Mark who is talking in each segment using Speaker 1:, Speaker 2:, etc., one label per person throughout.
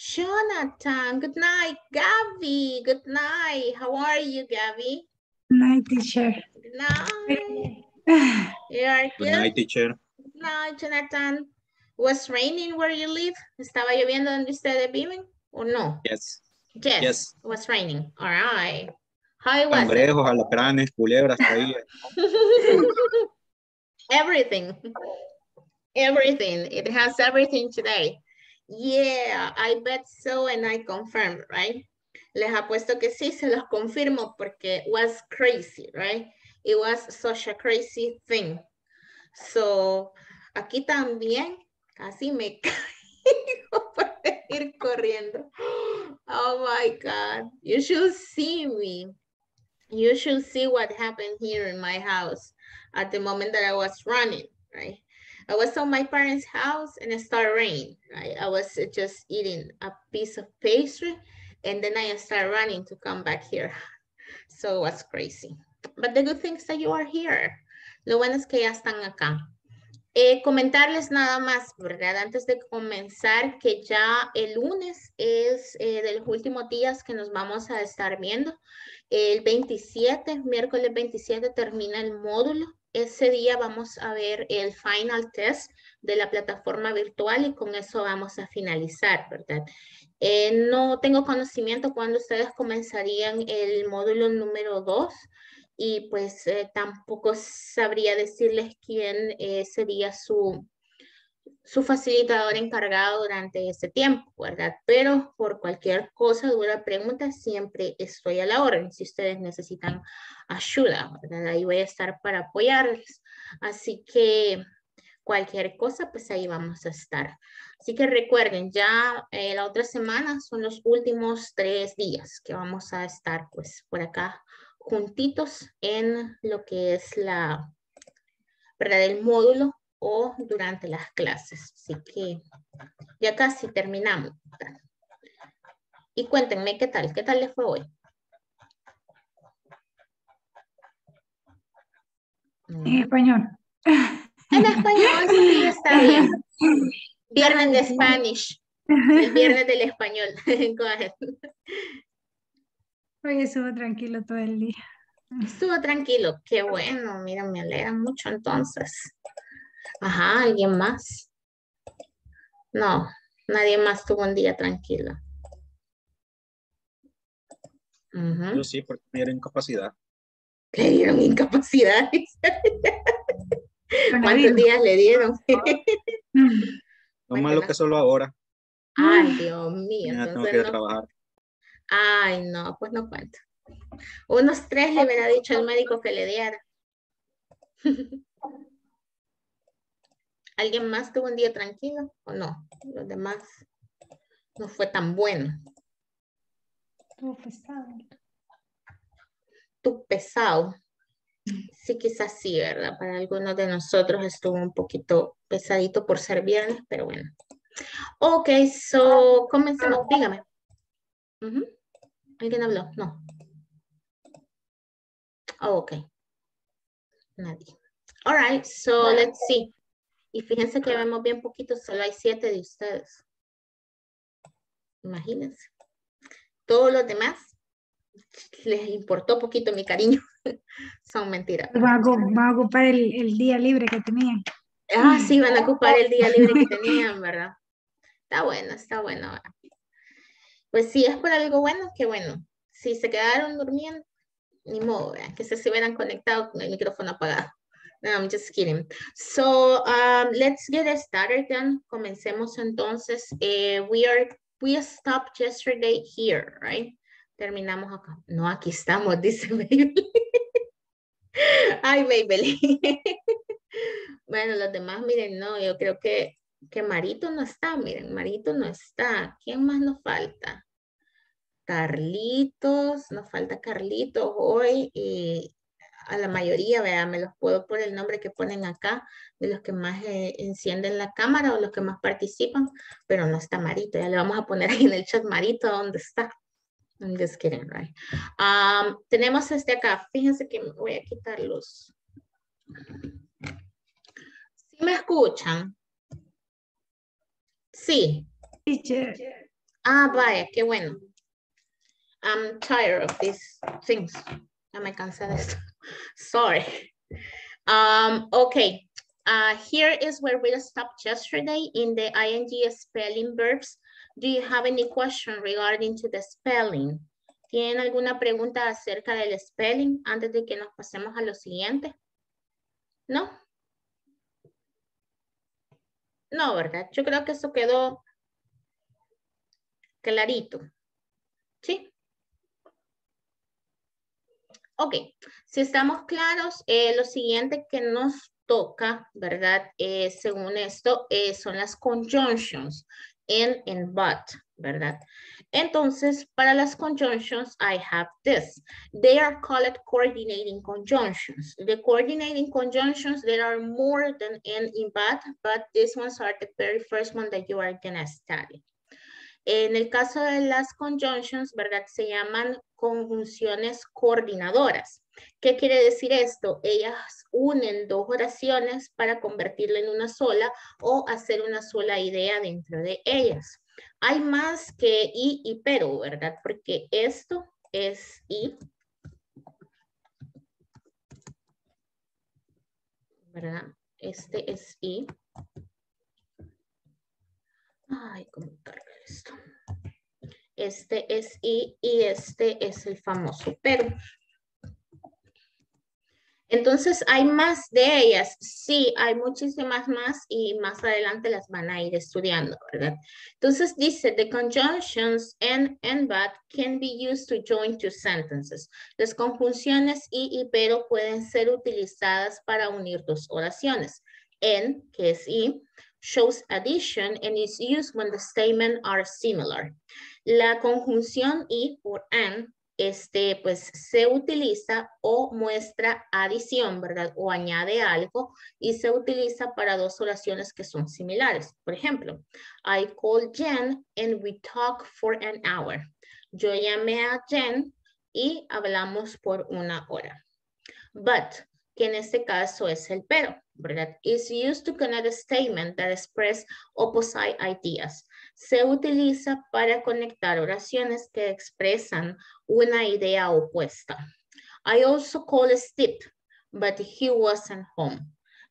Speaker 1: Jonathan, good night. Gabby, good night. How are you, Gabby?
Speaker 2: Good night, teacher.
Speaker 1: Good night. You are good?
Speaker 3: Good night, teacher.
Speaker 1: Good night, Jonathan. Was raining where you live? ¿Estaba lloviendo donde ustedes viven o no?
Speaker 3: Yes.
Speaker 1: Yes,
Speaker 3: Yes.
Speaker 1: it was raining. All right. How it was? it?
Speaker 3: Cangrejos, alacranes, culebras,
Speaker 1: everything. Everything. It has everything today. Yeah, I bet so and I confirm, right? Les apuesto que sí, se los confirmo porque was crazy, right? It was such a crazy thing. So, aquí también casi me caigo por ir corriendo. Oh my God, you should see me. You should see what happened here in my house at the moment that I was running, right? I was on my parents' house and it started raining? I was just eating a piece of pastry and then I started running to come back here. So it was crazy. But the good thing is that you are here. Lo bueno es que ya están acá. Eh, comentarles nada más, ¿verdad? Antes de comenzar, que ya el lunes es eh, de los últimos días que nos vamos a estar viendo. El 27, miércoles 27 termina el módulo. Ese día vamos a ver el final test de la plataforma virtual y con eso vamos a finalizar, ¿verdad? Eh, no tengo conocimiento cuándo ustedes comenzarían el módulo número 2 y pues eh, tampoco sabría decirles quién eh, sería su, su facilitador encargado durante ese tiempo, ¿verdad? Pero por cualquier cosa, dura pregunta, siempre estoy a la orden si ustedes necesitan ayuda, ¿verdad? Ahí voy a estar para apoyarles. Así que cualquier cosa, pues ahí vamos a estar. Así que recuerden, ya eh, la otra semana son los últimos tres días que vamos a estar pues por acá juntitos en lo que es la, ¿verdad? El módulo o durante las clases. Así que ya casi terminamos. Y cuéntenme qué tal, qué tal les fue hoy.
Speaker 2: En español.
Speaker 1: En español sí está bien. Viernes de Spanish. El viernes del español.
Speaker 2: Hoy estuvo tranquilo todo el día.
Speaker 1: Estuvo tranquilo. Qué bueno. Mira, me alegra mucho entonces. Ajá, ¿alguien más? No, nadie más tuvo un día tranquilo.
Speaker 3: Yo sí, porque me dieron incapacidad.
Speaker 1: Le dieron incapacidad. ¿Cuántos días le dieron?
Speaker 3: No malo que solo ahora.
Speaker 1: Ay, Dios mío.
Speaker 3: Mañana tengo que
Speaker 1: Entonces
Speaker 3: ir a
Speaker 1: no.
Speaker 3: trabajar.
Speaker 1: Ay, no, pues no cuento. Unos tres le hubiera dicho al médico que le diera. ¿Alguien más tuvo un día tranquilo o no? Los demás no fue tan bueno.
Speaker 2: Estuvo pesado.
Speaker 1: Tu pesado. Sí, quizás sí, ¿verdad? Para algunos de nosotros estuvo un poquito pesadito por ser viernes, pero bueno. Ok, so comencemos. Dígame. ¿Alguien habló? No. Oh, ok. Nadie. All right, so let's see. Y fíjense que vemos bien poquito, solo hay siete de ustedes. Imagínense. Todos los demás les importó poquito mi cariño. Son mentiras.
Speaker 2: Va a, va a ocupar el, el día libre que tenían.
Speaker 1: Ah, sí, van a ocupar el día libre que tenían, ¿verdad? Está bueno, está bueno. Pues si es por algo bueno, qué bueno. Si se quedaron durmiendo, ni modo, ¿verdad? que se, se hubieran conectado con el micrófono apagado. No, I'm just kidding. So, um, let's get started then. Comencemos entonces. Eh, we are, we stopped yesterday here, right? Terminamos acá. No, aquí estamos, dice Maybelline. Ay, Maybelline. Bueno, los demás, miren, no, yo creo que, que Marito no está, miren, Marito no está. ¿Quién más nos falta? Carlitos, nos falta Carlitos hoy a la mayoría, vean, me los puedo por el nombre que ponen acá, de los que más eh, encienden la cámara o los que más participan, pero no está Marito, ya le vamos a poner ahí en el chat Marito, ¿dónde está? I'm just kidding, right? Um, tenemos este acá, fíjense que me voy a quitar los... ¿Sí me escuchan? Sí,
Speaker 2: Teacher,
Speaker 1: Ah, vaya, qué bueno. I'm tired of these things. Ya me cansé de esto. Sorry. Um, okay. Uh, here is where we stopped yesterday in the ing spelling verbs. Do you have any question regarding to the spelling? ¿Tienen alguna pregunta acerca del spelling antes de que nos pasemos a lo siguiente? ¿No? No, ¿verdad? Yo creo que eso quedó clarito. ¿Sí? Ok, si estamos claros, eh, lo siguiente que nos toca, ¿verdad? Eh, según esto, eh, son las conjunctions en en but, ¿verdad? Entonces, para las conjunctions, I have this. They are called coordinating conjunctions. The coordinating conjunctions, there are more than in in but, but these ones are the very first one that you are to study. En el caso de las conjunctions, ¿verdad? Se llaman conjunciones coordinadoras. ¿Qué quiere decir esto? Ellas unen dos oraciones para convertirla en una sola o hacer una sola idea dentro de ellas. Hay más que y y pero, ¿verdad? Porque esto es y. ¿Verdad? Este es y. Ay, ¿cómo carga esto? Este es y y este es el famoso pero. Entonces, ¿hay más de ellas? Sí, hay muchísimas más y más adelante las van a ir estudiando, ¿verdad? Entonces dice, the conjunctions and and but can be used to join two sentences. Las conjunciones y y pero pueden ser utilizadas para unir dos oraciones. En, que es y, shows addition and is used when the statements are similar. La conjunción y por and este, pues se utiliza o muestra adición, ¿verdad? O añade algo y se utiliza para dos oraciones que son similares. Por ejemplo, I called Jen and we talked for an hour. Yo llamé a Jen y hablamos por una hora. But, que en este caso es el pero, ¿verdad? Is used to connect a statement that express opposite ideas se utiliza para conectar oraciones que expresan una idea opuesta. I also call Steve, but he wasn't home.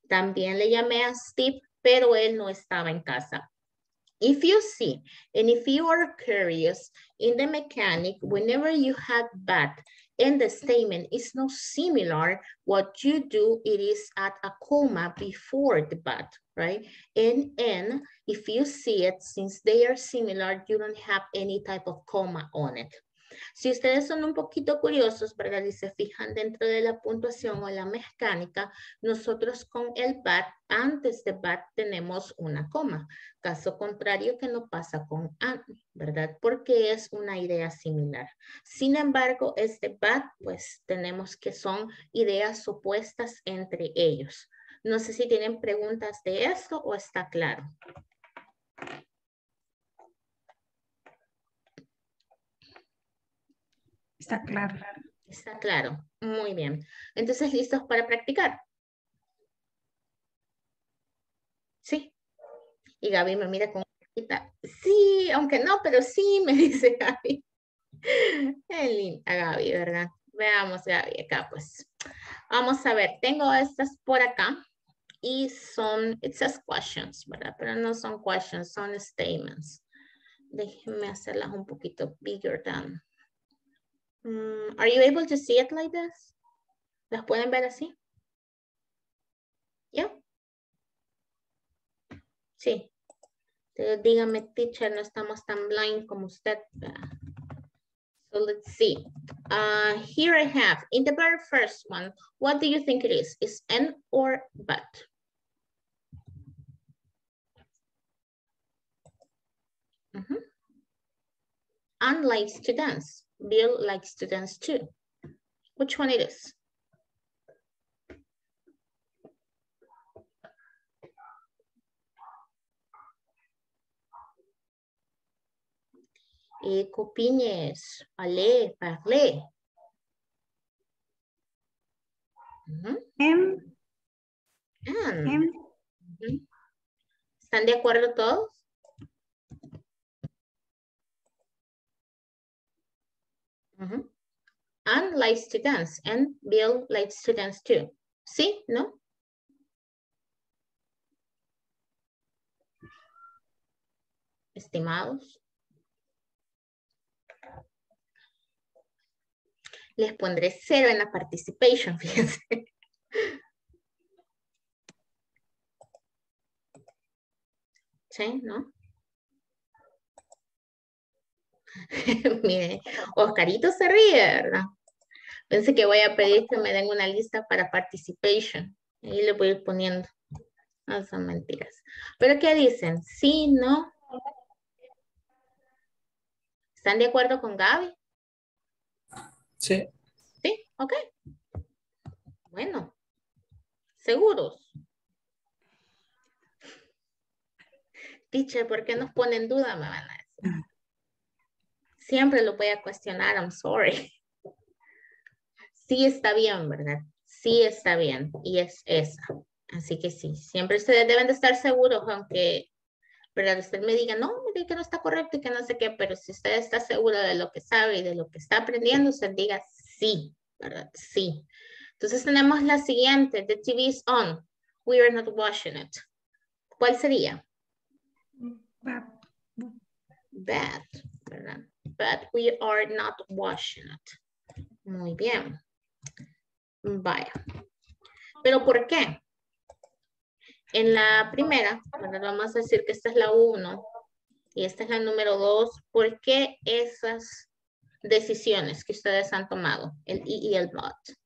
Speaker 1: También le llamé a Steve, pero él no estaba en casa. If you see, and if you are curious, in the mechanic, whenever you have but and the statement is not similar, what you do, it is at a comma before the but, right? And, and if you see it, since they are similar, you don't have any type of comma on it. Si ustedes son un poquito curiosos, ¿verdad? Y se fijan dentro de la puntuación o la mecánica, nosotros con el BAT, antes de BAT tenemos una coma. Caso contrario que no pasa con AND, ¿verdad? Porque es una idea similar. Sin embargo, este BAT, pues tenemos que son ideas opuestas entre ellos. No sé si tienen preguntas de esto o está claro.
Speaker 2: Está claro.
Speaker 1: Está claro. Muy bien. Entonces, ¿listos para practicar? Sí. Y Gaby me mira con Sí, aunque no, pero sí, me dice Gaby. Qué linda Gaby, ¿verdad? Veamos, Gaby, acá pues. Vamos a ver, tengo estas por acá. Y son, it says questions, ¿verdad? Pero no son questions, son statements. Déjenme hacerlas un poquito bigger than Mm, are you able to see it like this? ¿Las pueden ver así? ¿Ya? Sí. dígame, teacher, no estamos tan blind como usted. So let's see. Uh, here I have, in the very first one, what do you think it is? Is N or but? Mm -hmm. Anne likes to dance. Bill likes to dance too. Which one it is? Et copines, allez, parlez. Mm -hmm.
Speaker 2: M.
Speaker 1: M. Mm -hmm. ¿Están de acuerdo todos? Ujú. Anne likes to dance and Bill likes to dance too. ¿Sí? ¿No? Estimados. Les pondré cero en la participation, fíjense. ¿Sí? ¿No? Mire, Oscarito se ríe, ¿verdad? Pensé que voy a pedir que me den una lista para participation. Ahí le voy a ir poniendo. No son mentiras. ¿Pero qué dicen? Sí, no. ¿Están de acuerdo con Gaby?
Speaker 4: Sí.
Speaker 1: Sí, ok. Bueno, seguros. Teacher, ¿por qué nos pone en duda? Me van a decir. Siempre lo voy a cuestionar, I'm sorry. Sí está bien, ¿verdad? Sí está bien. Y es esa. Así que sí, siempre ustedes deben de estar seguros, aunque, ¿verdad? Usted me diga, no, mire que no está correcto y que no sé qué, pero si usted está seguro de lo que sabe y de lo que está aprendiendo, usted diga sí, ¿verdad? Sí. Entonces tenemos la siguiente, the TV is on, we are not watching it. ¿Cuál sería?
Speaker 2: Va-
Speaker 1: Bad, ¿verdad? But we are not watching it. Muy bien. Vaya. ¿Pero por qué? En la primera, vamos a decir que esta es la 1 y esta es la número 2. ¿Por qué esas decisiones que ustedes han tomado? El I y el but.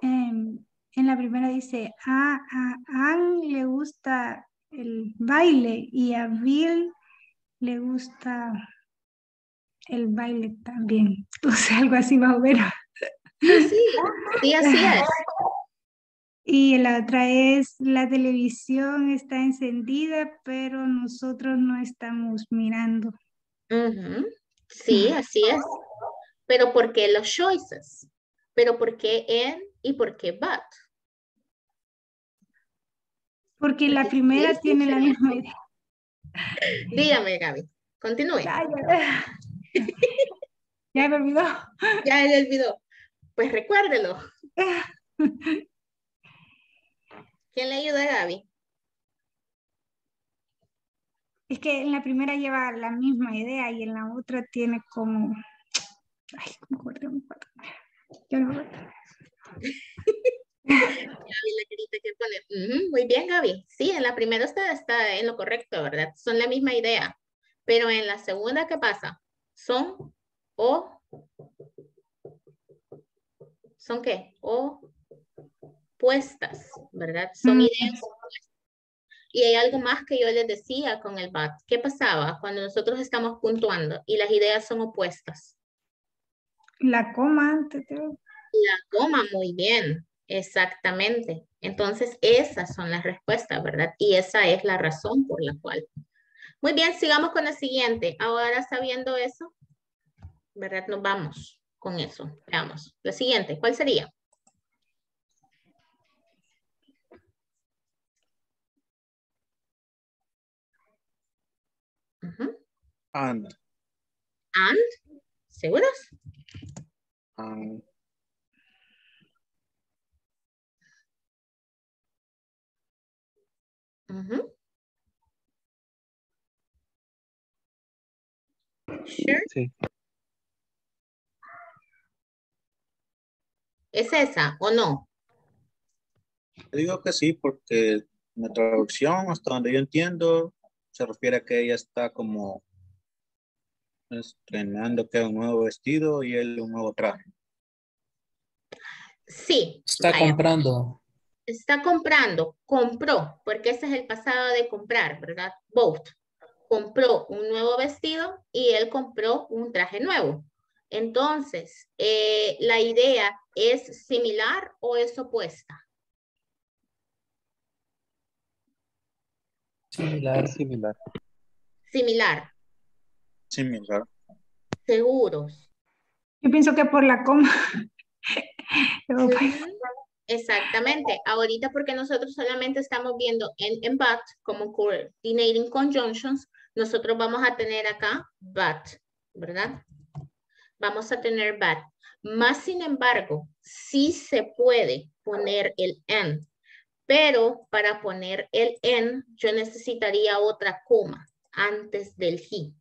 Speaker 2: em, en la primera dice, a, a Ann le gusta el baile y a Bill le gusta el baile también. O sea, algo así más o menos.
Speaker 1: Sí, así es.
Speaker 2: Y la otra es, la televisión está encendida, pero nosotros no estamos mirando.
Speaker 1: Sí, así es. Pero ¿por qué los choices? Pero ¿por qué en y por qué but?
Speaker 2: Porque la primera tiene la misma idea.
Speaker 1: Dígame, Gaby. Continúe.
Speaker 2: Ya, ya. Ya me olvidó.
Speaker 1: Ya él olvidó. Pues recuérdelo. ¿Quién le ayuda a Gaby?
Speaker 2: Es que en la primera lleva la misma idea y en la otra tiene como... Ay, me acuerdo, me acuerdo. No me acuerdo.
Speaker 1: Gaby, la carita que pone. Muy bien, Gaby. Sí, en la primera usted está en lo correcto, ¿verdad? Son la misma idea. Pero en la segunda, ¿qué pasa? Son o... ¿Son qué? Opuestas, ¿verdad? Son
Speaker 2: Mm.
Speaker 1: ideas opuestas. Y hay algo más que yo les decía con el BAT. ¿Qué pasaba cuando nosotros estamos puntuando y las ideas son opuestas?
Speaker 2: La coma antes de...
Speaker 1: La coma, muy bien, exactamente. Entonces, esas son las respuestas, ¿verdad? Y esa es la razón por la cual. Muy bien, sigamos con la siguiente. Ahora, sabiendo eso, ¿verdad? Nos vamos con eso. Veamos. La siguiente, ¿cuál sería?
Speaker 3: And,
Speaker 1: And, ¿seguros?
Speaker 3: and,
Speaker 1: Sure.
Speaker 3: sí.
Speaker 1: ¿Es esa o no?
Speaker 3: Yo digo que sí, porque la traducción, hasta donde yo entiendo, se refiere a que ella está como estrenando que un nuevo vestido y él un nuevo traje.
Speaker 1: Sí.
Speaker 4: Está
Speaker 1: vaya.
Speaker 4: comprando.
Speaker 1: está comprando, compró, porque ese es el pasado de comprar, ¿verdad? Both. Compró un nuevo vestido y él compró un traje nuevo. Entonces, eh, ¿la idea es similar o es opuesta?
Speaker 4: Similar.
Speaker 3: Similar.
Speaker 1: Similar,
Speaker 3: Similar.
Speaker 1: seguros.
Speaker 2: Yo pienso que por la coma.
Speaker 1: Exactamente. Ahorita porque nosotros solamente estamos viendo en, en but como coordinating conjunctions, nosotros vamos a tener acá but. ¿verdad? Vamos a tener but. Más sin embargo, sí se puede poner el en, pero para poner el en, yo necesitaría otra coma antes del he,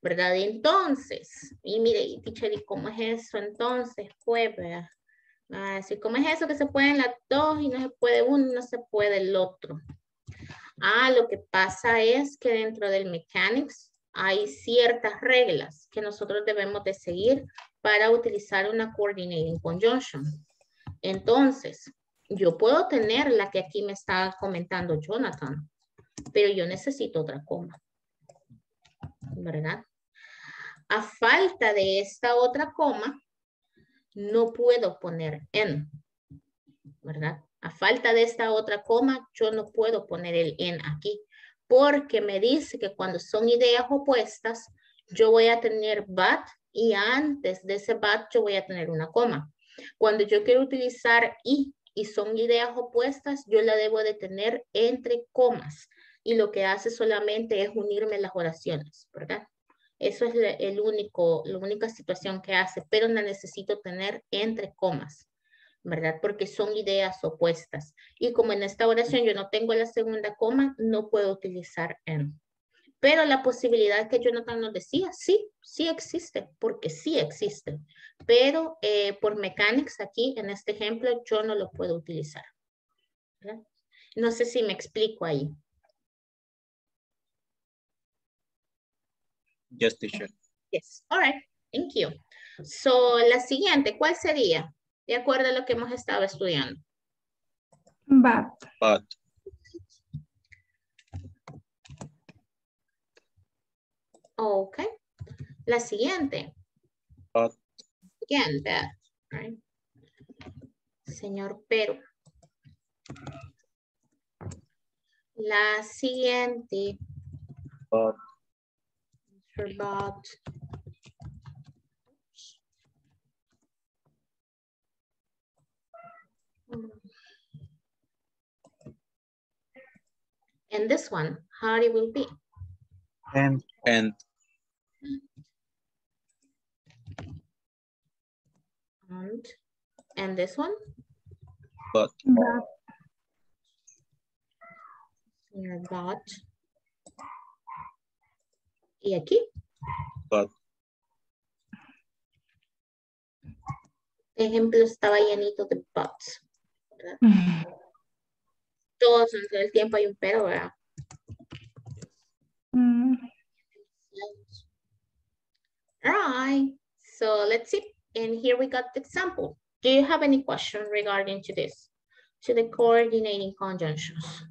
Speaker 1: ¿verdad? Entonces, y mire, ¿y cómo es eso entonces? Pues, ¿verdad? Así como es eso que se pueden las dos y no se puede uno, no se puede el otro. Ah, lo que pasa es que dentro del mechanics hay ciertas reglas que nosotros debemos de seguir para utilizar una coordinating conjunction. Entonces, yo puedo tener la que aquí me está comentando Jonathan, pero yo necesito otra coma. ¿Verdad? A falta de esta otra coma, no puedo poner en, ¿verdad? A falta de esta otra coma, yo no puedo poner el en aquí, porque me dice que cuando son ideas opuestas, yo voy a tener but y antes de ese but yo voy a tener una coma. Cuando yo quiero utilizar y y son ideas opuestas, yo la debo de tener entre comas y lo que hace solamente es unirme las oraciones, ¿verdad? Eso es el único, la única situación que hace, pero la necesito tener entre comas, ¿verdad? Porque son ideas opuestas. Y como en esta oración yo no tengo la segunda coma, no puedo utilizar en. Pero la posibilidad que Jonathan nos decía, sí, sí existe, porque sí existe. Pero eh, por mechanics aquí, en este ejemplo, yo no lo puedo utilizar. No sé si me explico ahí.
Speaker 3: Yes, teacher.
Speaker 1: Yes, all right, thank you. So, la siguiente, ¿cuál sería? De acuerdo a lo que hemos estado estudiando.
Speaker 2: But.
Speaker 3: But.
Speaker 1: Ok. La siguiente.
Speaker 3: But.
Speaker 1: Again, that, right? Señor Pero. La siguiente.
Speaker 3: But.
Speaker 1: But. And this one, how it will be?
Speaker 3: And. And.
Speaker 1: And, and this one?
Speaker 3: But.
Speaker 2: But.
Speaker 1: Señor But. Y aquí,
Speaker 3: But.
Speaker 1: este ejemplo estaba llenito de buts. Todos el tiempo hay un pero, ¿verdad?
Speaker 2: Mm,
Speaker 1: Right. So let's see. And here we got the example. Do you have any question regarding to this? To the coordinating conjunctions?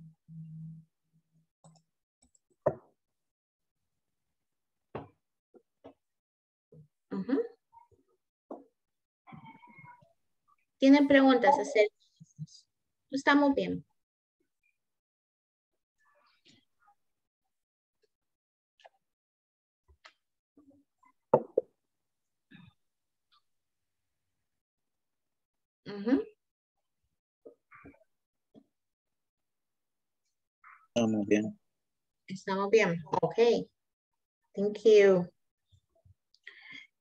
Speaker 1: Ujú. ¿Tienen preguntas acerca de? Estamos bien.
Speaker 3: Estamos bien.
Speaker 1: Estamos bien. Ok. Thank you.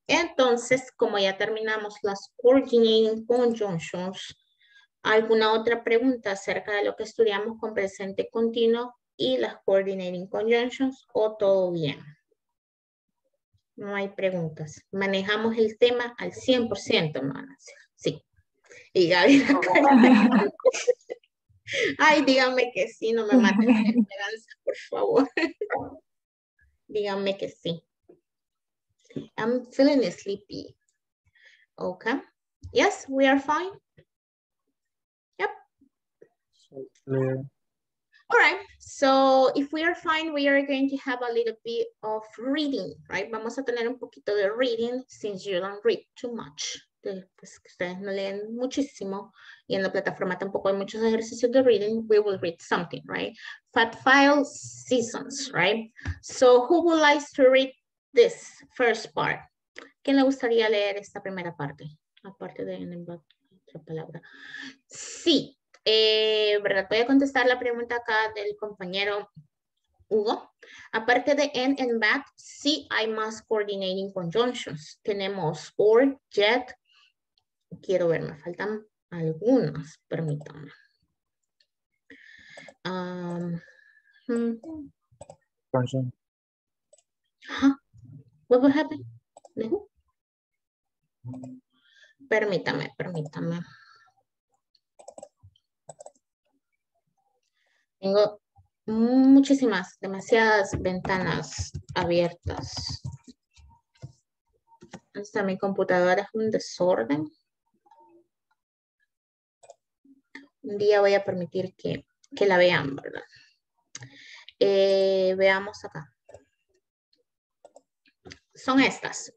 Speaker 1: Entonces, como ya terminamos las coordinating conjunctions, ¿alguna otra pregunta acerca de lo que estudiamos con presente continuo y las coordinating conjunctions o todo bien? No hay preguntas. Manejamos el tema al 100%, hermanas. Sí. Y Gaby, la cara. Ay, díganme que sí, no me maten la esperanza, por favor. díganme que sí. I'm feeling sleepy. Okay. Yes, we are fine. Yep. All right. So if we are fine, we are going to have a little bit of reading, right? Vamos a tener un poquito de reading since you don't read too much. De- Pues que ustedes no leen muchísimo y en la plataforma tampoco hay muchos ejercicios de reading. We will read something, right? Fat file seasons, right? So who would like to read this first part? ¿Quién le gustaría leer esta primera parte? Aparte de en otra palabra. Sí, eh, ¿verdad? Voy a contestar la pregunta acá del compañero Hugo. Aparte de and and but, sí hay más coordinating conjunctions. Tenemos or, yet. Quiero ver, me faltan algunas, permítanme. Um, hmm. Huh? What will happen? Permítame, permítame. Tengo muchísimas, demasiadas ventanas abiertas. Hasta mi computadora es un desorden. Un día voy a permitir que, que la vean, ¿verdad? Eh, veamos acá. Son estas.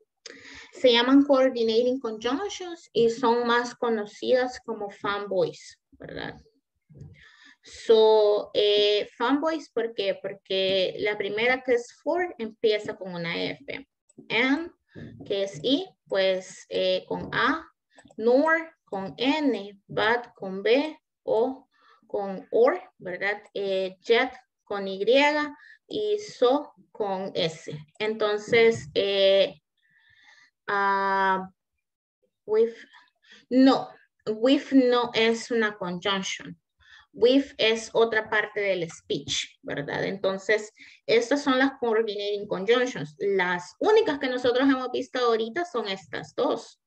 Speaker 1: Se llaman Coordinating Conjunctions y son más conocidas como fanboys, ¿verdad? So, eh, fanboys, ¿por qué? Porque la primera que es for empieza con una F. And, que es I, pues eh, con A. Nor con N. But con B. O con OR, ¿verdad? Eh, jet con Y y so con S. Entonces, eh, uh, with, no, with no es una conjunction. With es otra parte del speech, ¿verdad? Entonces, estas son las coordinating conjunctions. Las únicas que nosotros hemos visto ahorita son estas dos,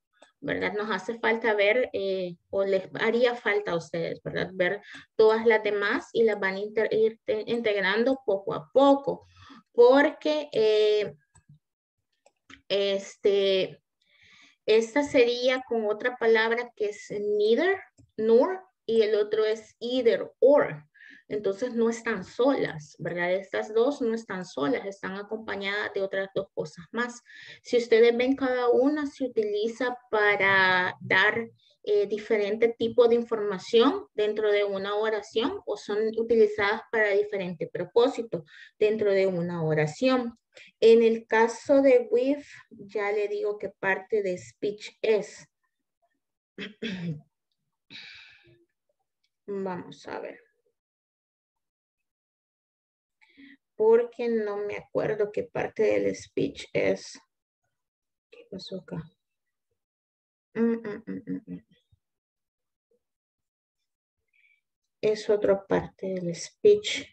Speaker 1: ¿verdad? Nos hace falta ver, eh, o les haría falta a ustedes, ¿verdad? Ver todas las demás y las van a ir integrando poco a poco, porque eh, este, esta sería con otra palabra que es neither, nor, y el otro es either or. Entonces no están solas, ¿verdad? Estas dos no están solas, están acompañadas de otras dos cosas más. Si ustedes ven cada una se utiliza para dar eh, diferente tipo de información dentro de una oración o son utilizadas para diferente propósito dentro de una oración. En el caso de with, ya le digo que parte de speech es. Vamos a ver. porque no me acuerdo qué parte del speech es. ¿Qué pasó acá? Mm, mm, mm, es otra parte del speech.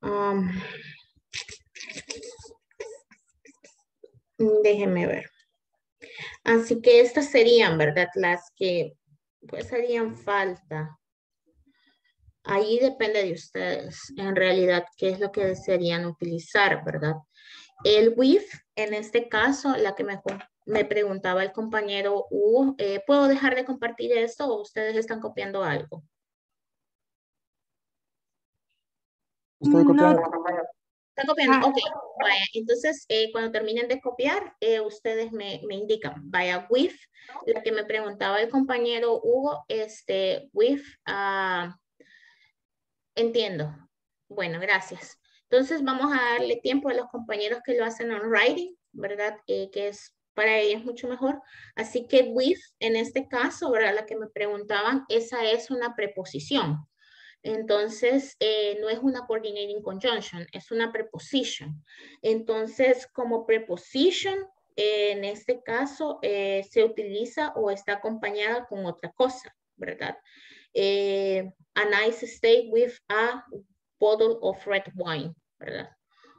Speaker 1: Um, déjeme ver. Así que estas serían, ¿verdad? Las que pues harían falta. Ahí depende de ustedes, en realidad, qué es lo que desearían utilizar, ¿verdad? El with, en este caso, la que me, me preguntaba el compañero Hugo, eh, ¿puedo dejar de compartir esto o ustedes están copiando algo?
Speaker 2: Estoy copiando.
Speaker 1: ¿Están copiando? Ah. Ok, vaya. Entonces, eh, cuando terminen de copiar, eh, ustedes me, me, indican. Vaya, with, la que me preguntaba el compañero Hugo, este, with, uh, entiendo. Bueno, gracias. Entonces, vamos a darle tiempo a los compañeros que lo hacen on writing, ¿verdad? Eh, que es para ellos mucho mejor. Así que with, en este caso, ¿verdad? La que me preguntaban, esa es una preposición. Entonces, eh, no es una coordinating conjunction, es una preposition. Entonces, como preposition, en este caso, eh, se utiliza o está acompañada con otra cosa, ¿verdad? Eh, a nice steak with a bottle of red wine, ¿verdad?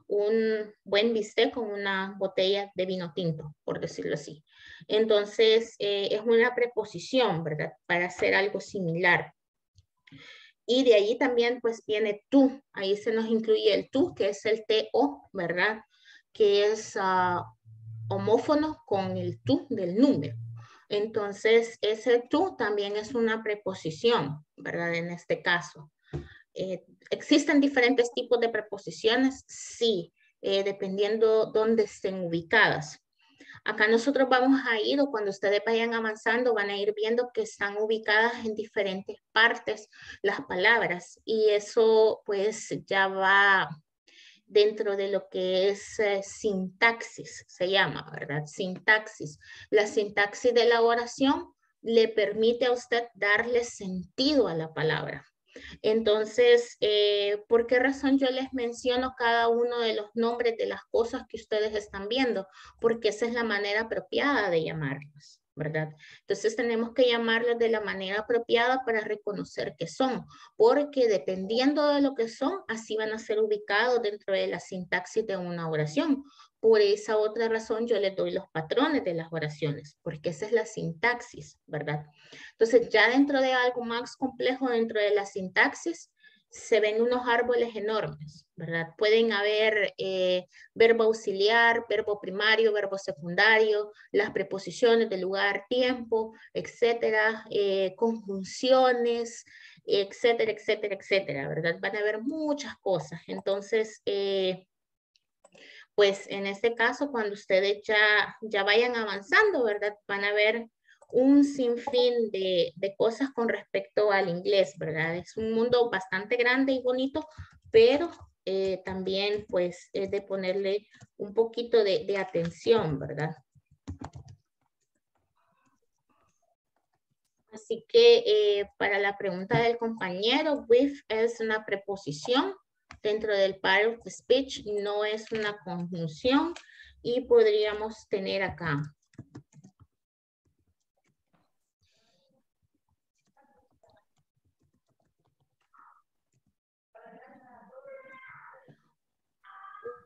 Speaker 1: Un buen bistec con una botella de vino tinto, por decirlo así. Entonces, es una preposición, ¿verdad? Para hacer algo similar. Y de ahí también pues viene tú, ahí se nos incluye el tú, que es el TO, ¿verdad? Que es uh, homófono con el tú del número. Entonces, ese tú también es una preposición, ¿verdad? En este caso. Eh, ¿Existen diferentes tipos de preposiciones? Sí, eh, dependiendo dónde estén ubicadas. Acá nosotros vamos a ir o cuando ustedes vayan avanzando van a ir viendo que están ubicadas en diferentes partes las palabras y eso pues ya va dentro de lo que es eh, sintaxis, se llama, ¿verdad? Sintaxis. La sintaxis de la oración le permite a usted darle sentido a la palabra. Entonces, eh, ¿por qué razón yo les menciono cada uno de los nombres de las cosas que ustedes están viendo? Porque esa es la manera apropiada de llamarlos. ¿verdad? Entonces tenemos que llamarlos de la manera apropiada para reconocer que son, porque dependiendo de lo que son, así van a ser ubicados dentro de la sintaxis de una oración. Por esa otra razón yo les doy los patrones de las oraciones, porque esa es la sintaxis, ¿verdad? Entonces ya dentro de algo más complejo dentro de la sintaxis, se ven unos árboles enormes, ¿verdad? Pueden haber eh, verbo auxiliar, verbo primario, verbo secundario, las preposiciones de lugar, tiempo, etcétera, eh, conjunciones, etcétera, etcétera, etcétera, ¿verdad? Van a haber muchas cosas. Entonces, eh, pues en este caso, cuando ustedes ya, ya vayan avanzando, ¿verdad? Van a ver un sinfín de, de, cosas con respecto al inglés, ¿verdad? Es un mundo bastante grande y bonito, pero eh, también pues es de ponerle un poquito de, atención, ¿verdad? Así que eh, para la pregunta del compañero, with es una preposición dentro del part of the speech, no es una conjunción y podríamos tener acá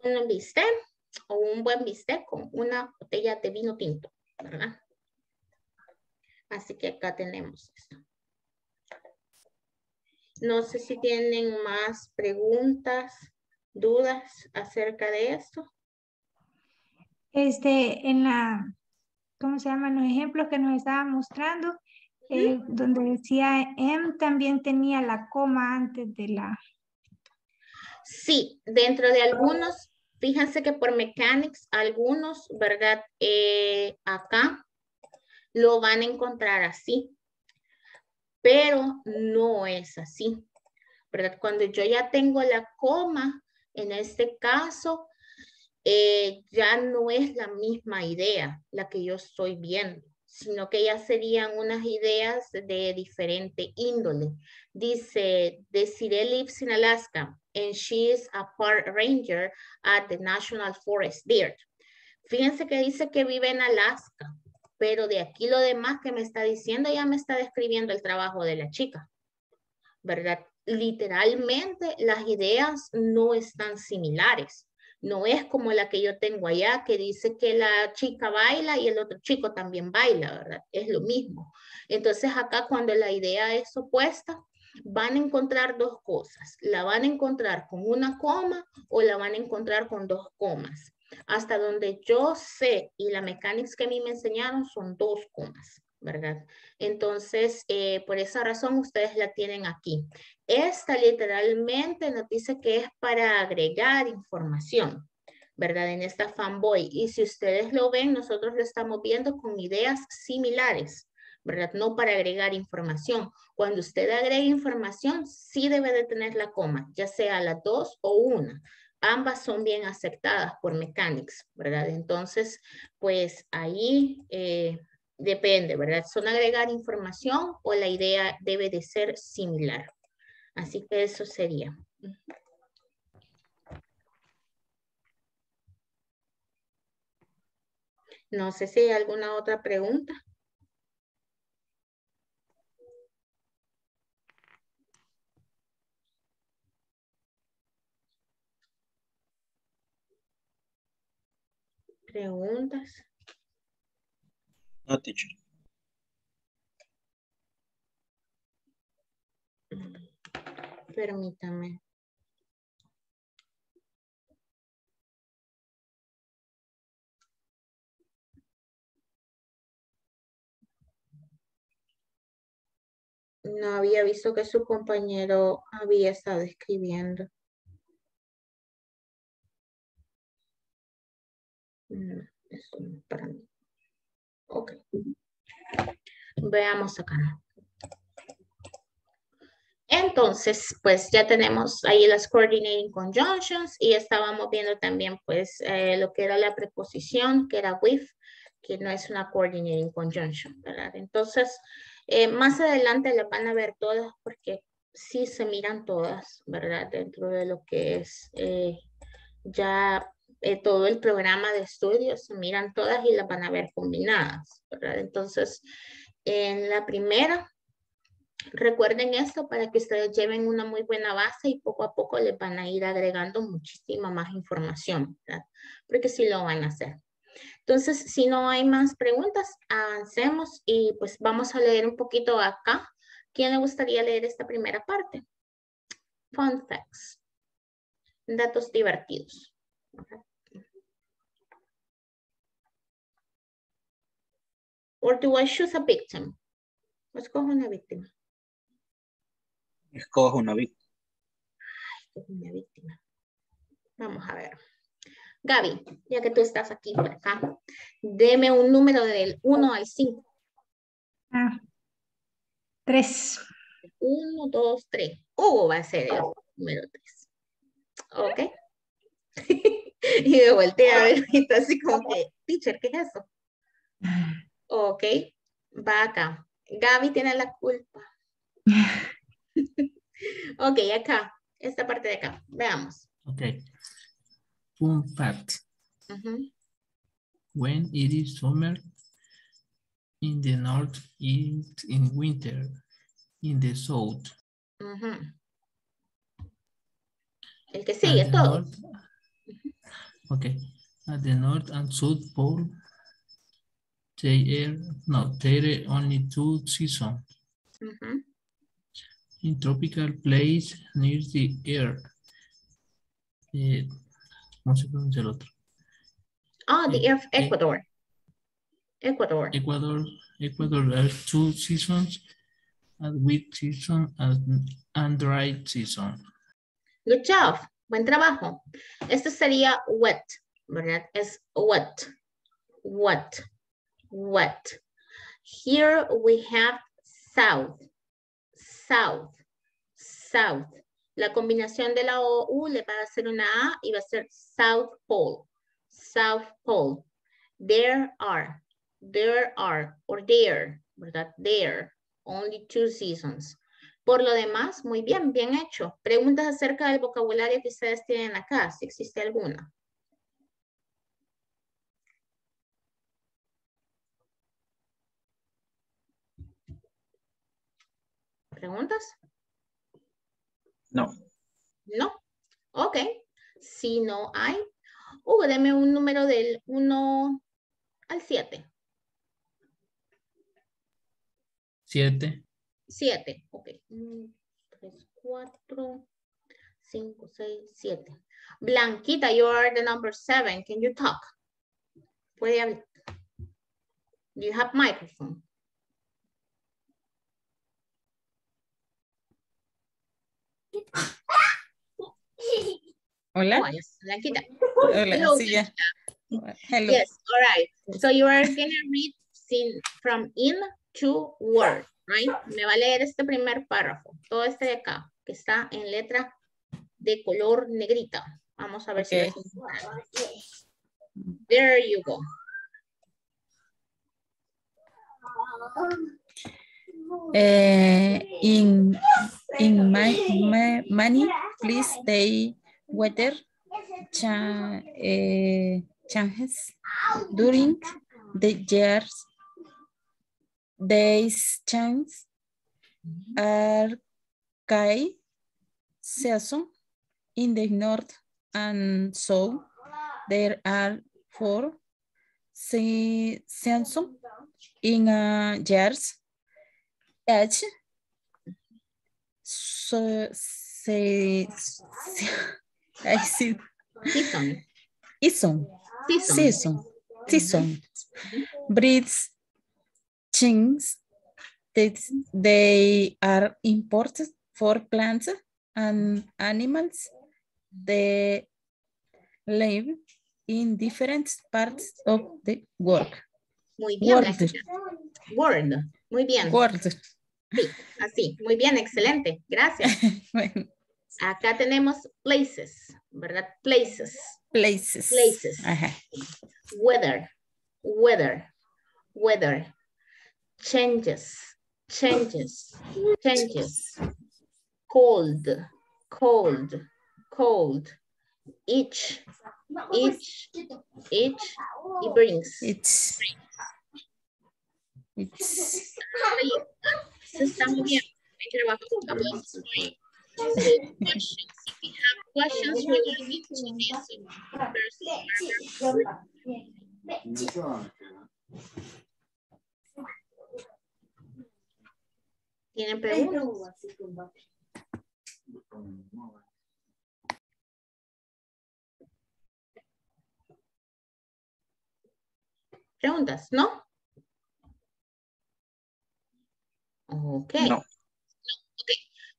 Speaker 1: un bistec o un buen bistec con una botella de vino tinto, ¿verdad? Así que acá tenemos esto. No sé si tienen más preguntas, dudas acerca de esto.
Speaker 2: Este, en la, ¿cómo se llaman los ejemplos que nos estaba mostrando? Eh, donde decía M también tenía la coma antes de la...
Speaker 1: Sí, dentro de algunos Fíjense que por mechanics, algunos, ¿verdad? Eh, acá lo van a encontrar así, pero no es así, ¿verdad? Cuando yo ya tengo la coma, en este caso, eh, ya no es la misma idea la que yo estoy viendo sino que ya serían unas ideas de diferente índole. Dice, Desiree lives in Alaska and she is a park ranger at the National Forest there. Fíjense que dice que vive en Alaska, pero de aquí lo demás que me está diciendo ya me está describiendo el trabajo de la chica, ¿verdad? Literalmente las ideas no están similares. No es como la que yo tengo allá, que dice que la chica baila y el otro chico también baila, ¿verdad? Es lo mismo. Entonces acá cuando la idea es opuesta, van a encontrar dos cosas. La van a encontrar con una coma o la van a encontrar con dos comas. Hasta donde yo sé y la mecánica que a mí me enseñaron son dos comas. ¿verdad? Entonces, eh, por esa razón ustedes la tienen aquí. Esta literalmente nos dice que es para agregar información, ¿verdad? En esta fanboy. Y si ustedes lo ven, nosotros lo estamos viendo con ideas similares, ¿verdad? No para agregar información. Cuando usted agrega información, sí debe de tener la coma, ya sea la dos o una. Ambas son bien aceptadas por Mechanics, ¿verdad? Entonces, pues ahí eh, Depende, ¿verdad? ¿Son agregar información o la idea debe de ser similar? Así que eso sería. No sé si hay alguna otra pregunta. Preguntas.
Speaker 3: No, teacher.
Speaker 1: Permítame. No había visto que su compañero había estado escribiendo. No, eso no para mí. Ok. Veamos acá. Entonces, pues ya tenemos ahí las coordinating conjunctions y estábamos viendo también pues eh, lo que era la preposición, que era with. que no es una coordinating conjunction, ¿verdad? Entonces, eh, más adelante las van a ver todas porque sí se miran todas, ¿verdad? Dentro de lo que es eh, ya eh, todo el programa de estudios, se miran todas y las van a ver combinadas, ¿verdad? Entonces, en la primera, recuerden esto para que ustedes lleven una muy buena base y poco a poco les van a ir agregando muchísima más información, ¿verdad? Porque sí lo van a hacer. Entonces, si no hay más preguntas, avancemos y pues vamos a leer un poquito acá. ¿Quién le gustaría leer esta primera parte? Fun facts. Datos divertidos. Or do I choose a victim? Escojo una víctima.
Speaker 3: Escojo una víctima.
Speaker 1: Escojo una víctima. Vamos a ver. Gaby, ya que tú estás aquí por acá, deme un número del 1 al 5.
Speaker 2: Ah, tres.
Speaker 1: 1, 2, 3. Hugo va a ser el número 3. ¿Ok? y me voltea a ver y está así como que, teacher, ¿qué es eso? Ok, va acá. Gaby tiene la culpa. ok, acá, esta parte de acá. Veamos.
Speaker 4: Ok. Fun fact.
Speaker 1: Uh -huh.
Speaker 4: When it is summer in the north, it's in winter in the south.
Speaker 1: Uh -huh. El que sigue, todo.
Speaker 4: north- okay. At the north and south pole, they no, there are only two seasons.
Speaker 1: Uh -huh.
Speaker 4: In tropical place near the air. Eh, ¿Cómo se pronuncia el otro?
Speaker 1: Oh, the Earth-
Speaker 4: Eh,
Speaker 1: Ecuador. Ecuador.
Speaker 4: Ecuador, Ecuador are two seasons, a wet season and, and dry season.
Speaker 1: Good job. Buen trabajo. Esto sería wet, ¿verdad? Es wet. Wet. Wet. Here we have south. South. South. La combinación de la O, U le va a hacer una A y va a ser South Pole. South Pole. There are. There are. Or there. ¿Verdad? There. Only two seasons. Por lo demás, muy bien, bien hecho. Preguntas acerca del vocabulario que ustedes tienen acá, si existe alguna. ¿Preguntas?
Speaker 3: No.
Speaker 1: No. Ok. Si no hay, Hugo, deme un número del 1 al 7.
Speaker 4: Siete.
Speaker 1: 7. Ok. 3, 4, 5, 6, 7. Blanquita, you are the number 7. Can you talk? Puede hablar. Do you have microphone?
Speaker 5: Hola.
Speaker 1: Oh, Blanquita.
Speaker 5: Hola,
Speaker 1: Hello,
Speaker 5: sí, ya. Hello.
Speaker 1: Yes, all right. So you are gonna read sin, from in to word, right? Me va a leer este primer párrafo, todo este de acá, que está en letra de color negrita. Vamos a ver si
Speaker 5: Ok.
Speaker 1: lo hacemos. There you go.
Speaker 5: Eh, in in my, my money, please stay weather cha, eh, changes during the years. These changes are Kai season in the north and south. There are four seasons in a years. H. So, se, se,
Speaker 1: Season.
Speaker 5: season,
Speaker 1: Season.
Speaker 5: season. Breeds, chings, that they are important for plants and animals. They live in different parts of the world.
Speaker 1: Muy bien.
Speaker 5: Word.
Speaker 1: Word. Muy bien.
Speaker 5: World.
Speaker 1: Así. Muy bien. Excelente. Gracias.
Speaker 5: Bueno,
Speaker 1: Acá tenemos places, ¿verdad? Places.
Speaker 5: places.
Speaker 1: Places.
Speaker 5: Ajá.
Speaker 1: Weather. Weather. weather, changes, changes, changes, cold, cold, cold, each, each, each, it brings.
Speaker 5: It's it's
Speaker 1: Se está muy bien. Hay trabajo about spring. So questions. If we have questions related to this versus ¿Tienen preguntas? ¿Preguntas? ¿No? Ok.
Speaker 3: No.
Speaker 1: Ok.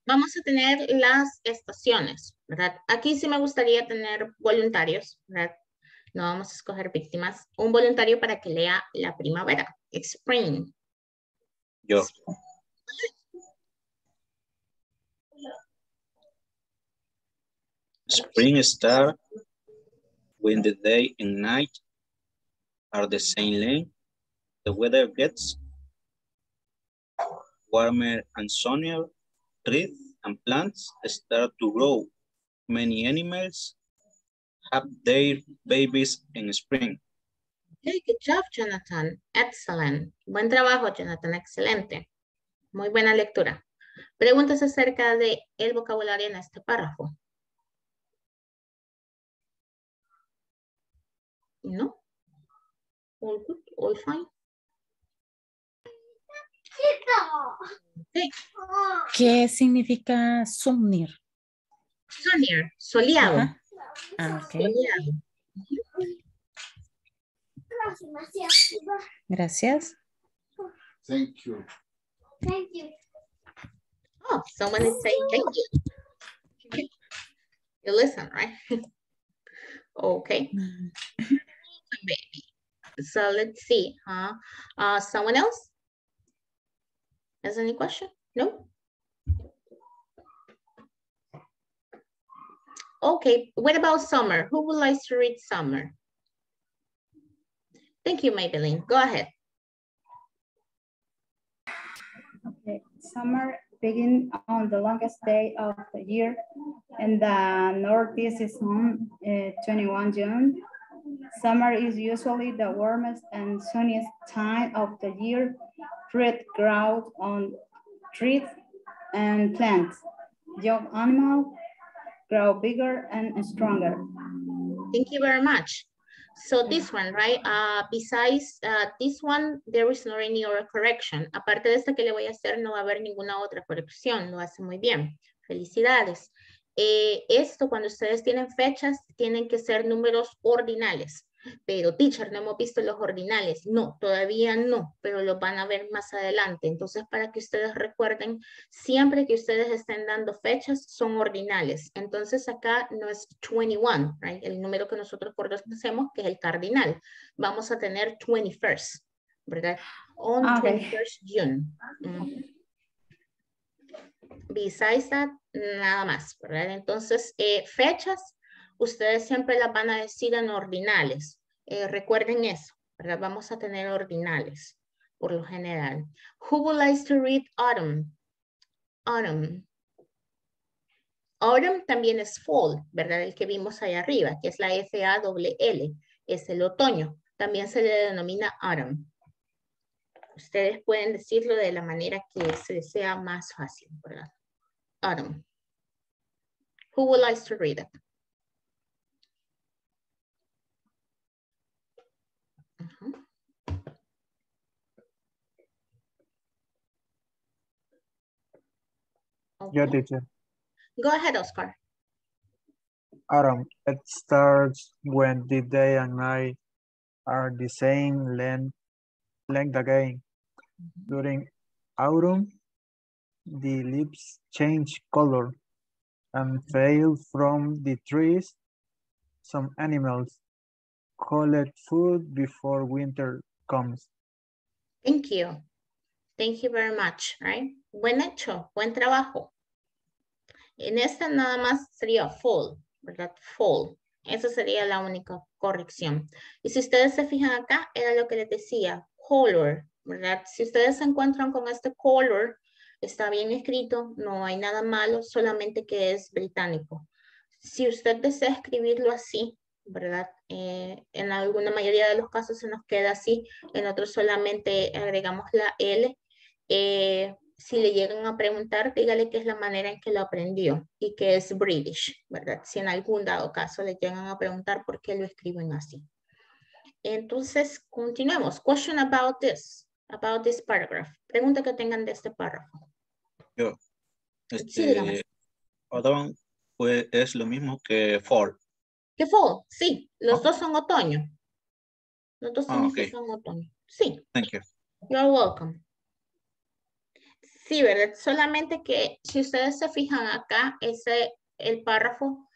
Speaker 1: Vamos a tener las estaciones, ¿verdad? Aquí sí me gustaría tener voluntarios, ¿verdad? No vamos a escoger víctimas. Un voluntario para que lea la primavera. Spring.
Speaker 3: Yo. Spring start when the day and night are the same length. The weather gets warmer and sunnier. Trees and plants start to grow. Many animals have their babies in spring.
Speaker 1: Okay, good job, Jonathan. Excellent. Buen trabajo, Jonathan. Excelente. Muy buena lectura. Preguntas acerca de el vocabulario en este párrafo. ¿No? All good, all fine. Okay.
Speaker 5: ¿Qué significa sunnier?
Speaker 1: Sunnier, soleado.
Speaker 5: Ajá. Ah, ok.
Speaker 1: soleado.
Speaker 5: Gracias.
Speaker 6: Thank you.
Speaker 7: Thank you.
Speaker 1: Oh, someone is saying thank you. You listen, right? okay. Baby. So let's see, huh? Uh, someone else? Has any question? No? Okay, what about summer? Who would like to read summer? Thank you, Maybelline. Go ahead.
Speaker 8: Okay, Summer begins on the longest day of the year and the northeast is on uh, 21 June. Summer is usually the warmest and sunniest time of the year. Fruit grows on trees and plants. Young animals grow bigger and stronger.
Speaker 1: Thank you very much. So this one, right? Uh, besides uh, this one, there is no any other correction. Aparte de esta que le voy a hacer, no va a haber ninguna otra corrección. Lo hace muy bien. Felicidades. Eh, esto, cuando ustedes tienen fechas, tienen que ser números ordinales. Pero, teacher, no hemos visto los ordinales. No, todavía no, pero los van a ver más adelante. Entonces, para que ustedes recuerden, siempre que ustedes estén dando fechas, son ordinales. Entonces, acá no es 21, right? el número que nosotros conocemos, que es el cardinal. Vamos a tener 21st, ¿verdad? On
Speaker 8: Ah, ok.
Speaker 1: 21st June. Ujú. Besides that, nada más, ¿verdad? Entonces, eh, fechas, ustedes siempre las van a decir en ordinales. Eh, recuerden eso, ¿verdad? Vamos a tener ordinales, por lo general. Who would like to read autumn? Autumn. Autumn también es fall, ¿verdad? El que vimos ahí arriba, que es la F-A-L-L, es el otoño. También se le denomina autumn. Ustedes pueden decirlo de la manera que se sea más fácil, ¿verdad? Autumn. Who would like to read it? Ujú.
Speaker 9: Yo,
Speaker 1: Okay.
Speaker 9: teacher.
Speaker 1: Go ahead, Oscar.
Speaker 9: Autumn, it starts when the day and night are the same length, length again. During autumn, the leaves change color and fail from the trees. Some animals collect food before winter comes.
Speaker 1: Thank you. Thank you very much, right? Buen hecho, buen trabajo. En esta nada más sería fall, ¿verdad? Fall. Esa sería la única corrección. Y si ustedes se fijan acá, era lo que les decía. Color, ¿verdad? Si ustedes se encuentran con este color, está bien escrito, no hay nada malo, solamente que es británico. Si usted desea escribirlo así, ¿verdad? Eh, en alguna mayoría de los casos se nos queda así, en otros solamente agregamos la L. Eh, si le llegan a preguntar, dígale que es la manera en que lo aprendió y que es British, ¿verdad? Si en algún dado caso le llegan a preguntar por qué lo escriben así. Entonces, continuemos. Question about this, about this paragraph. Pregunta que tengan de este párrafo.
Speaker 3: Yo.
Speaker 1: Sí, dígame.
Speaker 3: Este, autumn, pues es lo mismo que fall.
Speaker 1: ¿Qué fall? Sí, los
Speaker 3: Ah.
Speaker 1: dos son otoño. Los dos
Speaker 3: Ah,
Speaker 1: son,
Speaker 3: ok.
Speaker 1: son otoño. Sí,
Speaker 3: Thank you.
Speaker 1: you're welcome. Sí, ¿verdad? Solamente que si ustedes se fijan acá, ese, el párrafo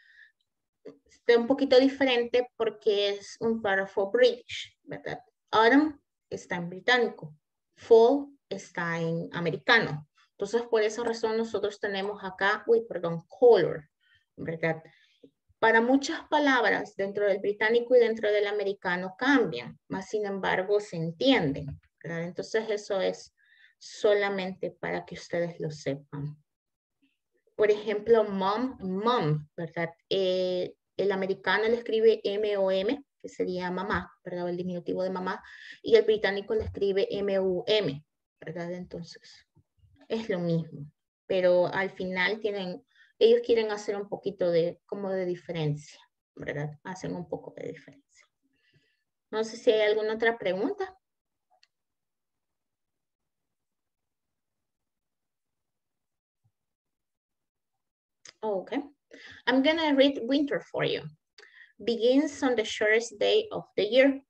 Speaker 1: un poquito diferente porque es un párrafo British, ¿verdad? Autumn está en británico. Fall está en americano. Entonces, por esa razón nosotros tenemos acá, uy, perdón, color, ¿verdad? Para muchas palabras dentro del británico y dentro del americano cambian, más sin embargo se entienden, ¿verdad? Entonces eso es solamente para que ustedes lo sepan. Por ejemplo, mom, mom, ¿verdad? Eh, el americano le escribe M-O-M, que sería mamá, ¿verdad? El diminutivo de mamá, y el británico le escribe M-U-M, ¿verdad? Entonces, es lo mismo, pero al final tienen, ellos quieren hacer un poquito de, como de diferencia, ¿verdad? Hacen un poco de diferencia. No sé si hay alguna otra pregunta. Okay, I'm gonna read winter for you. Begins on the shortest day of the year.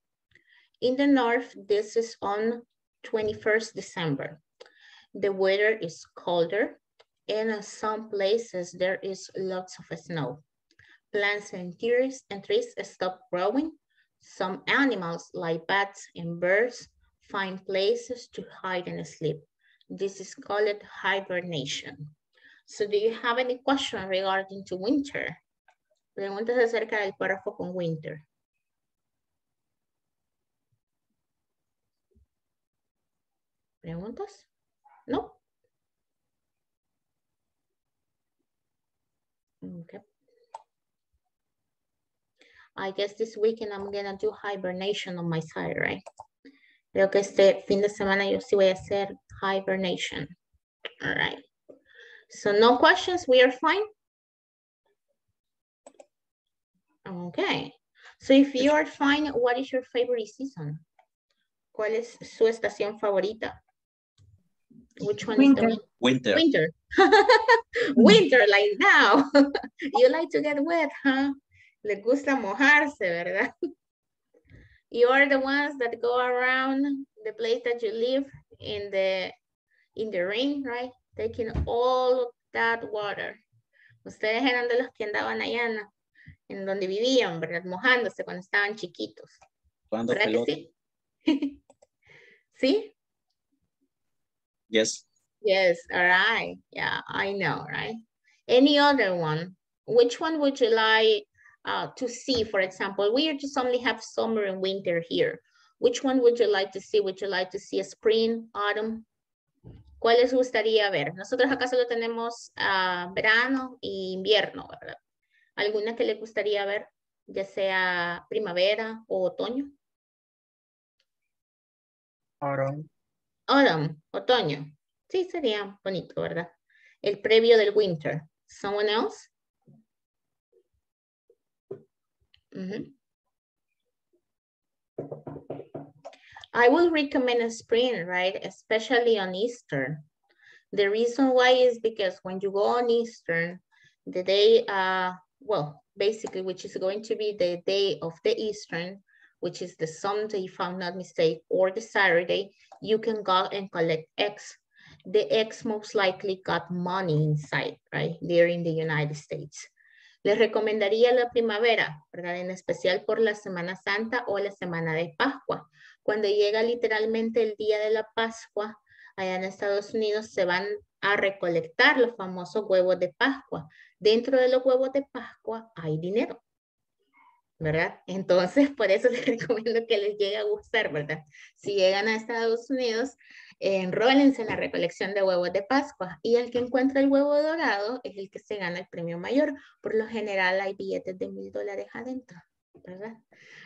Speaker 1: In the north, this is on 21st December. The weather is colder and in some places there is lots of snow. Plants and trees, and trees stop growing. Some animals like bats and birds find places to hide and sleep. This is called hibernation. So do you have any question regarding to winter? Preguntas acerca del párrafo con winter. ¿Preguntas? No? Okay. I guess this weekend I'm gonna do hibernation on my side, right? Creo que este fin de semana yo sí voy a hacer hibernation. All right. So no questions, we are fine? Okay. So if you are fine, what is your favorite season? ¿Cuál es su estación favorita? Which one
Speaker 2: Winter.
Speaker 1: is the
Speaker 3: Winter.
Speaker 1: Winter. Winter, like now. you like to get wet, huh? Le gusta mojarse, ¿verdad? You are the ones that go around the place that you live in the in the rain, right? Taking all of that water. Ustedes eran de los que andaban allá en, donde vivían, ¿verdad? Mojándose cuando estaban chiquitos.
Speaker 3: Jugando
Speaker 1: ¿Verdad que sí? ¿Sí?
Speaker 3: Yes.
Speaker 1: Yes, all right. Yeah, I know, right? Any other one? Which one would you like uh, to see, for example? We just only have summer and winter here. Which one would you like to see? Would you like to see a spring, autumn? ¿Cuál les gustaría ver? Nosotros acá solo tenemos ah, verano e invierno, ¿verdad? ¿Alguna que le gustaría ver? Ya sea primavera o otoño.
Speaker 9: Autumn.
Speaker 1: Autumn, otoño. Sí, sería bonito, ¿verdad? El previo del winter. Someone else? Mhm. I will recommend a spring, right? Especially on Easter. The reason why is because when you go on Easter, the day, uh, well, basically, which is going to be the day of the Eastern, which is the Sunday, if I'm not mistaken, or the Saturday, you can go and collect eggs. The eggs most likely got money inside, right? There in the United States. Les recomendaría la primavera, ¿verdad? En especial por la Semana Santa o la Semana de Pascua. Cuando llega literalmente el día de la Pascua, allá en Estados Unidos se van a recolectar los famosos huevos de Pascua. Dentro de los huevos de Pascua hay dinero. ¿verdad? Entonces, por eso les recomiendo que les llegue a gustar, ¿verdad? Si llegan a Estados Unidos, enrólense en la recolección de huevos de Pascua y el que encuentra el huevo dorado es el que se gana el premio mayor. Por lo general hay billetes de mil dólares adentro, ¿verdad?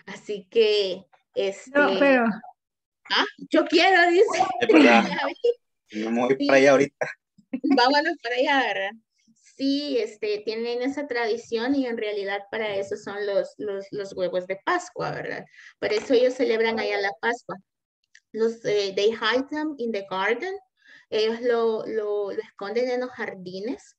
Speaker 1: Así que, este...
Speaker 2: No, pero...
Speaker 1: Ah, yo quiero, dice.
Speaker 3: No voy para allá ahorita.
Speaker 1: Vámonos para allá, ¿verdad? Sí, este, tienen esa tradición y en realidad para eso son los, los, los huevos de Pascua, ¿verdad? Por eso ellos celebran allá la Pascua. Los, eh, they hide them in the garden. Ellos lo, lo, lo esconden en los jardines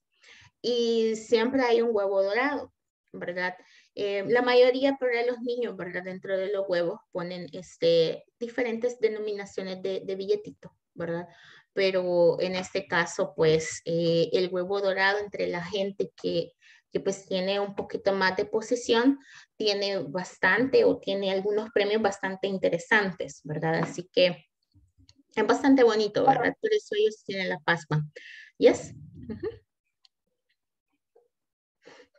Speaker 1: y siempre hay un huevo dorado, ¿verdad? Eh, la mayoría para los niños, ¿verdad? Dentro de los huevos ponen este, diferentes denominaciones de, de billetito, ¿verdad? Pero en este caso, pues eh, el huevo dorado entre la gente que, que pues tiene un poquito más de posición, tiene bastante o tiene algunos premios bastante interesantes, ¿verdad? Así que es bastante bonito, ¿verdad? Por eso ellos tienen la Pascua. ¿Yes? Uh -huh.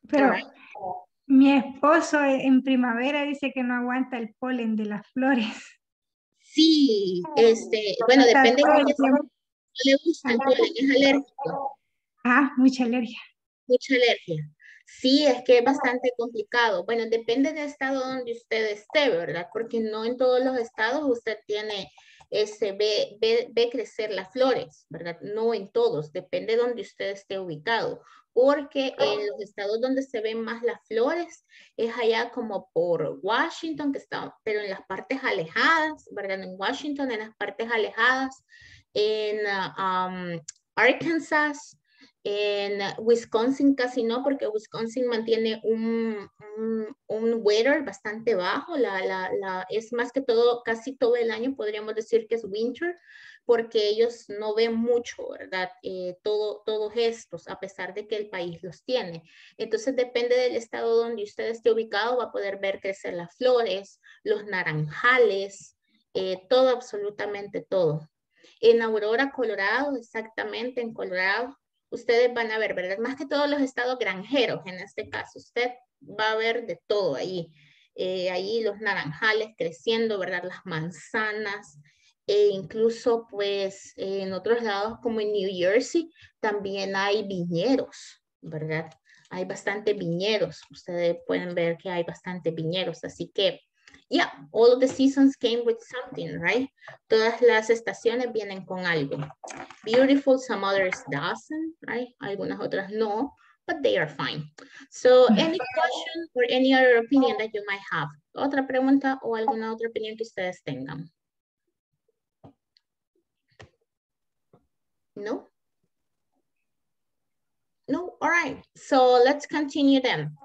Speaker 2: Pero mi esposo en primavera dice que no aguanta el polen de las flores.
Speaker 1: Sí, este, bueno, depende de qué no le gusta el polen, es alérgico.
Speaker 2: Ah, mucha alergia.
Speaker 1: Mucha alergia. Sí, es que es bastante complicado. Bueno, depende del estado donde usted esté, ¿verdad? Porque no en todos los estados usted tiene, ese, ve, ve, ve crecer las flores, ¿verdad? No en todos, depende de donde usted esté ubicado porque en los estados donde se ven más las flores es allá como por Washington, que está, pero en las partes alejadas, ¿verdad? En Washington, en las partes alejadas, en um, Arkansas, en Wisconsin casi no, porque Wisconsin mantiene un, un, un weather bastante bajo, la, la, la, es más que todo, casi todo el año podríamos decir que es winter, porque ellos no ven mucho, ¿verdad? Eh, todo, todos estos, a pesar de que el país los tiene. Entonces, depende del estado donde usted esté ubicado, va a poder ver crecer las flores, los naranjales, eh, todo, absolutamente todo. En Aurora, Colorado, exactamente en Colorado, ustedes van a ver, ¿verdad? Más que todos los estados granjeros, en este caso, usted va a ver de todo ahí. Eh, ahí los naranjales creciendo, ¿verdad? Las manzanas, e incluso pues en otros lados como en New Jersey también hay viñedos, ¿verdad? Hay bastante viñedos, ustedes pueden ver que hay bastante viñedos, así que, yeah, all of the seasons came with something, right? Todas las estaciones vienen con algo. Beautiful, some others doesn't, right? Algunas otras no, but they are fine. So, any question or any other opinion that you might have? Otra pregunta o alguna otra opinión que ustedes tengan? No? No? All right. So let's continue then.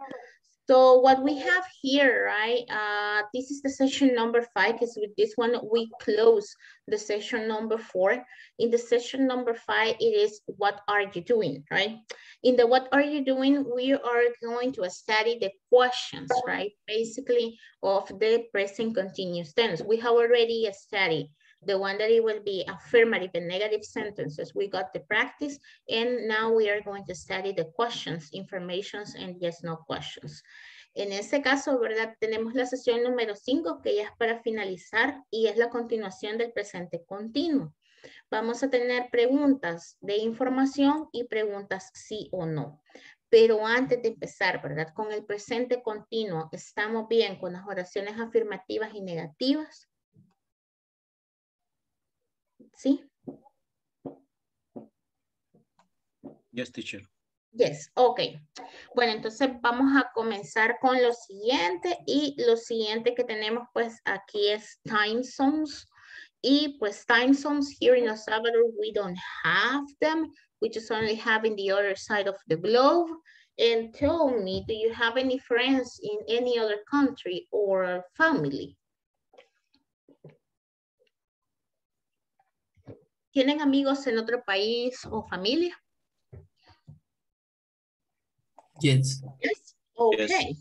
Speaker 1: So what we have here, right? Uh, this is the session number five, because with this one, we close the session number four. In the session number five, it is what are you doing, right? In the what are you doing, we are going to study the questions, right? Basically of the present continuous tense. We have already studied the one that it will be affirmative and negative sentences. We got the practice and now we are going to study the questions, informations and yes, no questions. En este caso, ¿verdad? Tenemos la sesión número 5 que ya es para finalizar y es la continuación del presente continuo. Vamos a tener preguntas de información y preguntas sí o no. Pero antes de empezar, ¿verdad? Con el presente continuo, ¿estamos bien con las oraciones afirmativas y negativas? ¿Sí?
Speaker 3: Yes, teacher.
Speaker 1: Yes, ok. Bueno, entonces vamos a comenzar con lo siguiente y lo siguiente que tenemos pues aquí es time zones y pues time zones here in El Salvador we don't have them. We just only have in the other side of the globe. And tell me, do you have any friends in any other country or family? ¿Tienen amigos en otro país o familia?
Speaker 4: Yes.
Speaker 1: Yes. Okay.
Speaker 3: Yes.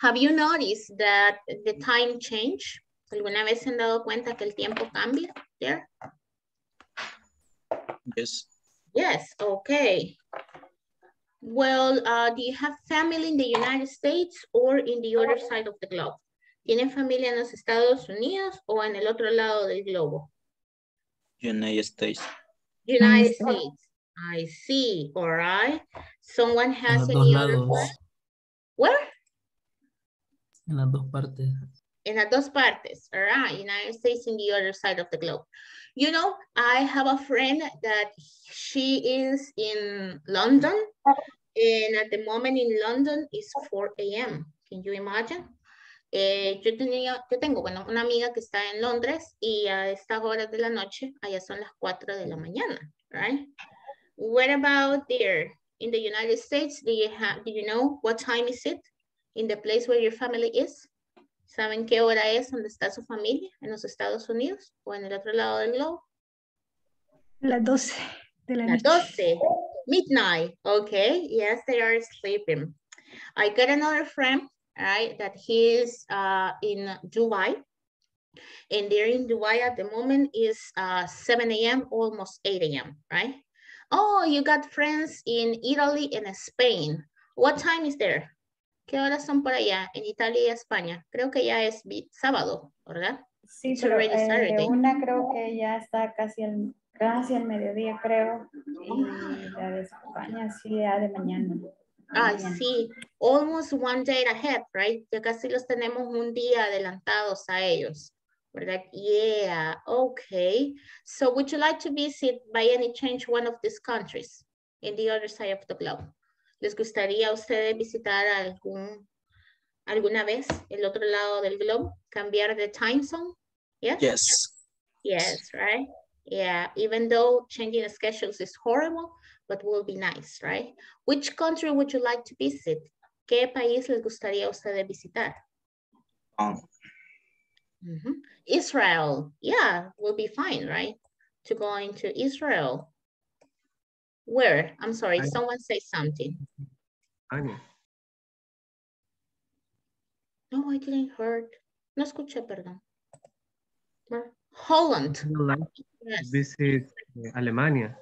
Speaker 1: Have you noticed that the time change? ¿Alguna vez se han dado cuenta que el tiempo cambia? There?
Speaker 3: Yes.
Speaker 1: Yes, okay. Well, uh, do you have family in the United States or in the other side of the globe? ¿Tienen familia en los Estados Unidos o en el otro lado del globo?
Speaker 3: United States.
Speaker 1: United States. I see. All right. Someone has
Speaker 4: los
Speaker 1: any other
Speaker 4: lados,
Speaker 1: question? Where?
Speaker 4: en las dos partes.
Speaker 1: In las dos partes. All right. United States in the other side of the globe. You know, I have a friend that she is in London and at the moment in London is 4 a.m. Can you imagine? Eh, yo, tenía, yo tengo, bueno, una amiga que está en Londres y a estas horas de la noche, allá son las 4 de la mañana, right? What about there? In the United States, do you have, do you know what time is it? In the place where your family is? ¿Saben qué hora es donde está su familia? ¿En los Estados Unidos o en el otro lado del globo?
Speaker 2: Las 12 de la
Speaker 1: Las
Speaker 2: noche.
Speaker 1: 12, midnight, okay, yes, they are sleeping. I got another friend, right, that he is uh, in Dubai, and they're in Dubai at the moment is uh, 7 a.m., almost 8 a.m., right? Oh, you got friends in Italy and Spain. What time is there? ¿Qué horas son por allá en Italia y España? Creo que ya es sábado, ¿verdad?
Speaker 8: Sí,
Speaker 1: It's
Speaker 8: pero eh, una creo que ya está casi al, casi al mediodía, creo. Y la de España sí, ya de mañana.
Speaker 1: I
Speaker 8: Mañana.
Speaker 1: see. Almost one day ahead, right? Ya casi los tenemos un día adelantados a ellos. ¿Verdad? Yeah, okay. So would you like to visit by any chance one of these countries in the other side of the globe? ¿Les gustaría a ustedes visitar algún, alguna vez el otro lado del globo? ¿Cambiar de time zone? Yes?
Speaker 3: Yes.
Speaker 1: Yes, right? Yeah, even though changing the schedules is horrible, but will be nice, right? Which country would you like to visit? ¿Qué país les gustaría a ustedes visitar?
Speaker 3: Um,
Speaker 1: Mhm. Israel, yeah, will be fine, right? To go into Israel. Where? I'm sorry,
Speaker 7: I-
Speaker 1: someone say something.
Speaker 7: España.
Speaker 1: No, I didn't heard. No escuché, perdón. Where? Holland,
Speaker 7: I like
Speaker 1: yes.
Speaker 7: visit eh, Alemania.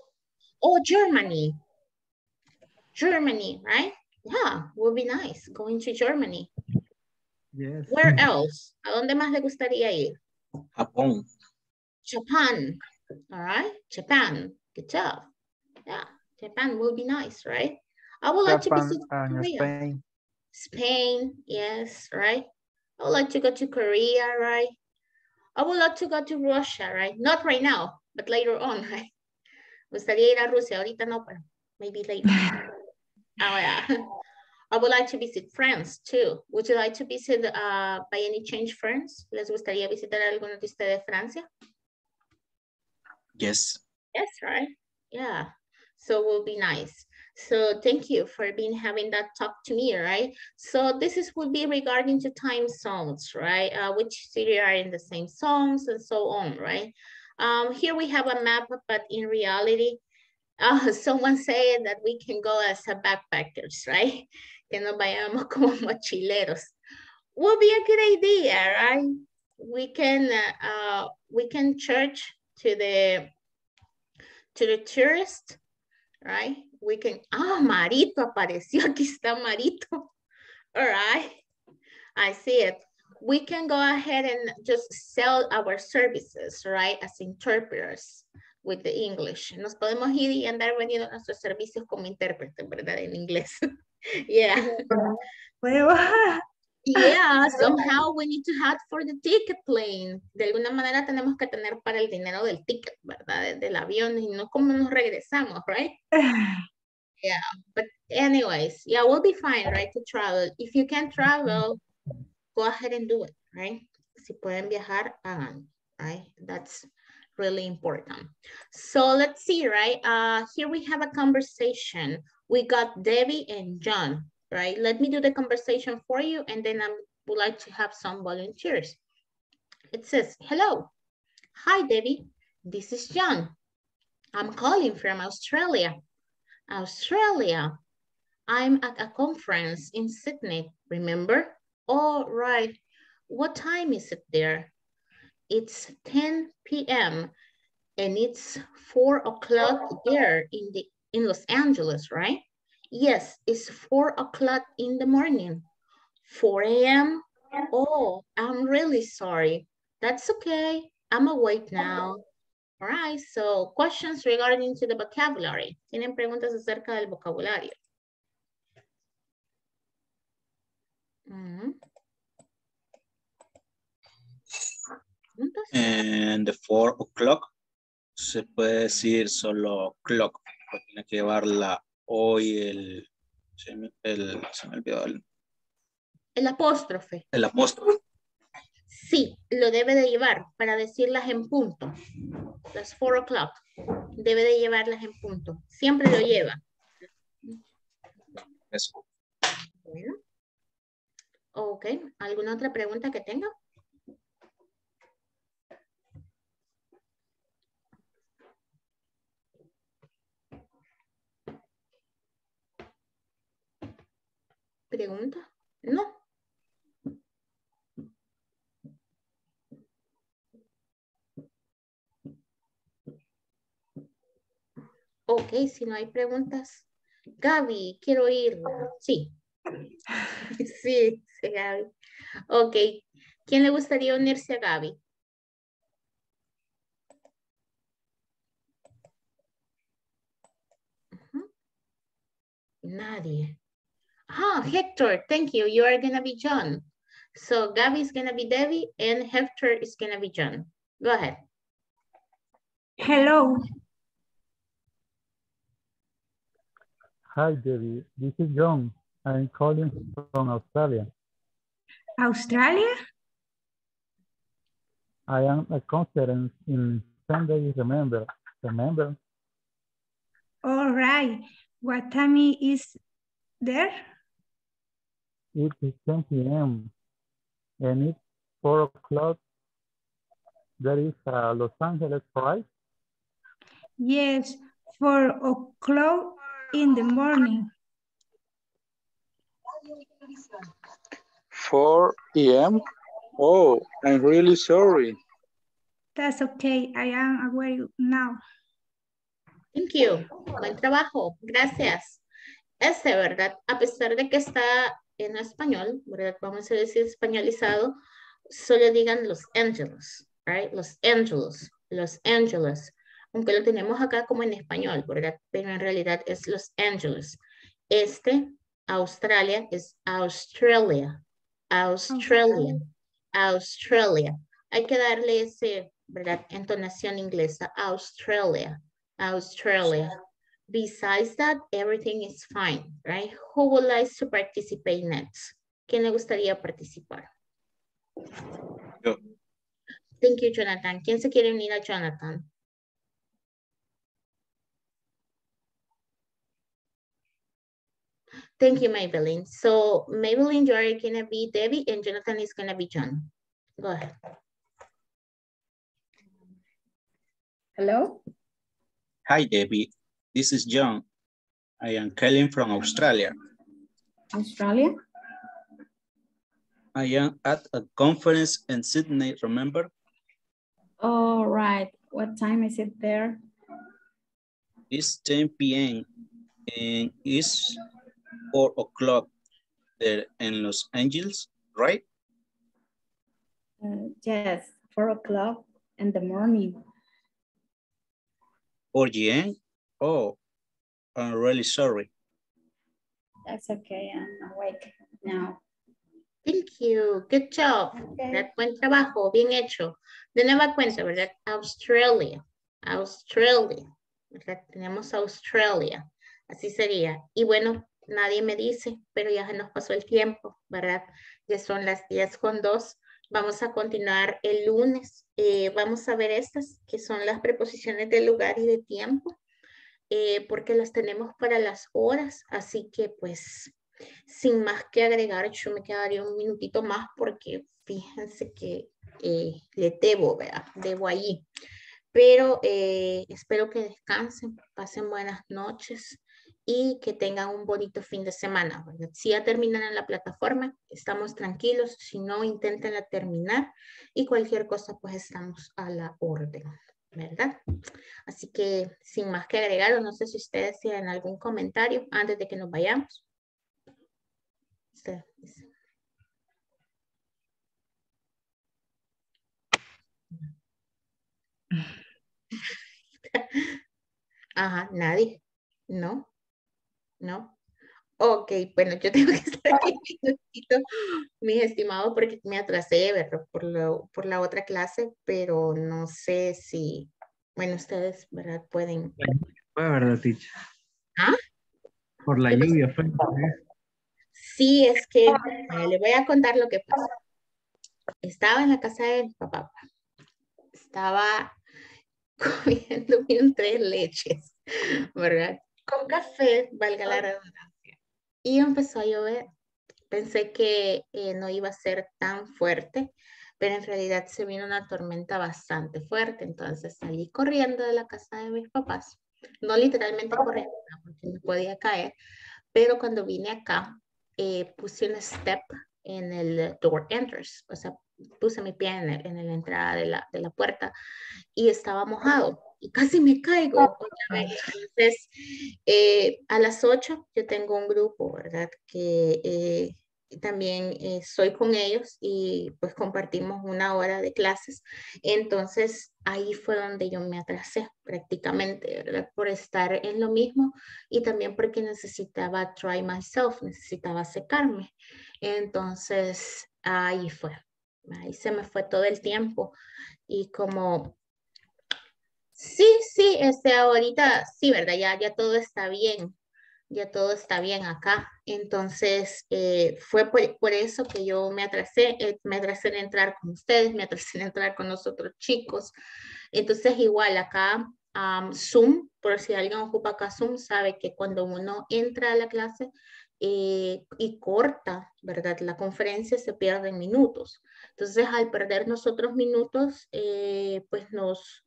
Speaker 1: Oh, Germany. Germany, right? Yeah, would be nice going to Germany.
Speaker 7: Yes.
Speaker 1: Where else? ¿A dónde más le gustaría ir?
Speaker 3: Japón.
Speaker 1: Japan. All right, Japan. Good job. Yeah, Japan will be nice, right? I would like to
Speaker 9: Japan
Speaker 1: visit Korea.
Speaker 9: Spain.
Speaker 1: Spain, yes, right? I would like to go to Korea, right? I would like to go to Russia, right? Not right now, but later on, right? Me gustaría ir a Rusia, ahorita no, pero maybe later. oh, yeah. I would like to visit France too. Would you like to visit uh, by any chance France? ¿Les gustaría visitar alguno de ustedes Francia?
Speaker 3: Yes.
Speaker 1: Yes, right? Yeah. So it will be nice. So thank you for being having that talk to me, right? So this is will be regarding to time zones, right? Uh, which city are in the same zones and so on, right? Um, here we have a map, but in reality, uh, someone said that we can go as a backpackers, right? Que nos vayamos como mochileros. Would be a good idea, right? We can, uh, uh, we can church to the to the tourist, right? We can, ah, Marito apareció, aquí está Marito. All right, I see it. We can go ahead and just sell our services, right, as interpreters with the English. Nos podemos ir y andar vendiendo nuestros servicios como intérpretes, ¿verdad? En inglés. yeah. Yeah, somehow we need to have for the ticket plane. De alguna manera tenemos que tener para el dinero del ticket, ¿verdad? Del avión y no como nos regresamos, right? Yeah, but anyways, yeah, we'll be fine, right? To travel. If you can travel, go ahead and do it, right? Si pueden viajar, hagan, right? That's really important. So let's see, right? Uh, here we have a conversation. We got Debbie and John, right? Let me do the conversation for you and then I would like to have some volunteers. It says, hello. Hi, Debbie. This is John. I'm calling from Australia. Australia. I'm at a conference in Sydney, remember? All right. What time is it there? It's 10 p.m. and it's 4 o'clock there in, the, in Los Angeles, right? Yes, it's 4 o'clock in the morning. 4 a.m. Oh, I'm really sorry. That's okay. I'm awake now. All right, so questions regarding to the vocabulary. ¿Tienen preguntas acerca del vocabulario? Mm. ¿Preguntas?
Speaker 3: En the four o'clock se puede decir solo clock. porque Tiene que llevar la O y el, me, el, se me olvidó el,
Speaker 1: El apóstrofe.
Speaker 3: el apóstrofe.
Speaker 1: Sí, lo debe de llevar para decirlas en punto. Las 4 o'clock. Debe de llevarlas en punto. Siempre lo lleva.
Speaker 3: Eso.
Speaker 1: Bueno. Ok, ¿alguna otra pregunta que tenga? ¿Pregunta? No. Ok, si no hay preguntas. Gaby, quiero ir. Sí. Sí, Gaby. Ok. ¿Quién le gustaría unirse a Gaby? Nadie. Ah, Hector, thank you. You are gonna be John. So Gabby is gonna be Debbie and Hector is gonna be John. Go ahead.
Speaker 2: Hello.
Speaker 10: Hi, Debbie. This is John. I'm calling from Australia.
Speaker 2: Australia?
Speaker 10: I am a conference in Sunday, remember? Remember?
Speaker 2: All right. What time is there?
Speaker 10: It is 10 p.m. and it's 4 o'clock. There is uh, Los Angeles, right?
Speaker 2: Yes, four o'clock in the morning.
Speaker 11: 4 p.m. Oh, I'm really sorry.
Speaker 2: That's okay. I am aware now.
Speaker 1: Thank you. Buen trabajo. Gracias. Este, ¿verdad? A pesar de que está en español, ¿verdad? Vamos a decir españolizado, solo digan Los Angeles, right? Los Angeles, Los Angeles. Aunque lo tenemos acá como en español, ¿verdad? Pero en realidad es Los Angeles. Este, Australia, es Australia. Australia. Australia. Hay que darle ese, ¿verdad? Entonación inglesa. Australia. Australia. Besides that, everything is fine, right? Who would like to participate next? ¿Quién le gustaría participar?
Speaker 3: Yo.
Speaker 1: Thank you, Jonathan. ¿Quién se quiere unir a Jonathan? Thank you, Maybelline. So, Maybelline, you are going to be Debbie and Jonathan is going to be John. Go ahead.
Speaker 8: Hello?
Speaker 3: Hi, Debbie. This is John. I am calling from Australia.
Speaker 8: Australia?
Speaker 3: I am at a conference in Sydney, remember?
Speaker 8: All right. What time is it there?
Speaker 3: It's 10 p.m. and it's 4 o'clock there in Los Angeles, right?
Speaker 8: Uh, yes, four o'clock in the morning.
Speaker 3: 4 p.m.? Oh, I'm really sorry.
Speaker 8: That's okay. I'm awake now.
Speaker 1: Thank you. Good job. ¿verdad? Buen trabajo. Bien hecho. De nueva cuenta, ¿verdad? Australia. Australia. ¿verdad? Tenemos Australia. Así sería. Y bueno, nadie me dice, pero ya se nos pasó el tiempo, ¿verdad? Ya son las 10 con 2. Vamos a continuar el lunes. Eh, vamos a ver estas, que son las preposiciones de lugar y de tiempo, eh, porque las tenemos para las horas. Así que pues sin más que agregar, yo me quedaría un minutito más porque fíjense que eh, le debo, ¿verdad? Debo allí. Pero eh, espero que descansen, pasen buenas noches y que tengan un bonito fin de semana. ¿verdad? Si ya terminan en la plataforma, estamos tranquilos. Si no, intenten terminar y cualquier cosa, pues estamos a la orden. ¿Verdad? Así que sin más que agregar, no sé si ustedes tienen algún comentario antes de que nos vayamos. Ajá, nadie. No. No. Ok, bueno, yo tengo que estar aquí mis estimados, porque me atrasé, ¿verdad? Por, lo, por la otra clase, pero no sé si, bueno, ustedes, ¿verdad? Pueden.
Speaker 7: Fue verdad, teacher.
Speaker 1: ¿Ah?
Speaker 7: Por la lluvia fue.
Speaker 1: Sí, es que eh, le voy a contar lo que pasó. Estaba en la casa de mi papá. Estaba comiéndome un tres leches, ¿verdad? Con café, valga la redundancia. Y empezó a llover. Pensé que eh, no iba a ser tan fuerte, pero en realidad se vino una tormenta bastante fuerte. Entonces salí corriendo de la casa de mis papás. No literalmente corriendo, porque no podía caer. Pero cuando vine acá, eh, puse un step en el door enters, o sea, puse mi pie en, en la entrada de la, de la, puerta y estaba mojado y casi me caigo. Entonces, eh, a las 8 yo tengo un grupo, ¿verdad? Que eh, también eh, soy con ellos y pues compartimos una hora de clases. Entonces ahí fue donde yo me atrasé prácticamente, ¿verdad? Por estar en lo mismo y también porque necesitaba try myself, necesitaba secarme. Entonces ahí fue, ahí se me fue todo el tiempo y como... Sí, sí, este, ahorita sí, ¿verdad? Ya, ya todo está bien, ya todo está bien acá. Entonces, eh, fue por, eso que yo me atrasé, eh, me atrasé en entrar con ustedes, me atrasé en entrar con los otros chicos. Entonces, igual acá, Zoom, por si alguien ocupa acá Zoom, sabe que cuando uno entra a la clase eh, y corta, ¿verdad? La conferencia se pierden minutos. Entonces, al perder nosotros minutos, pues nos,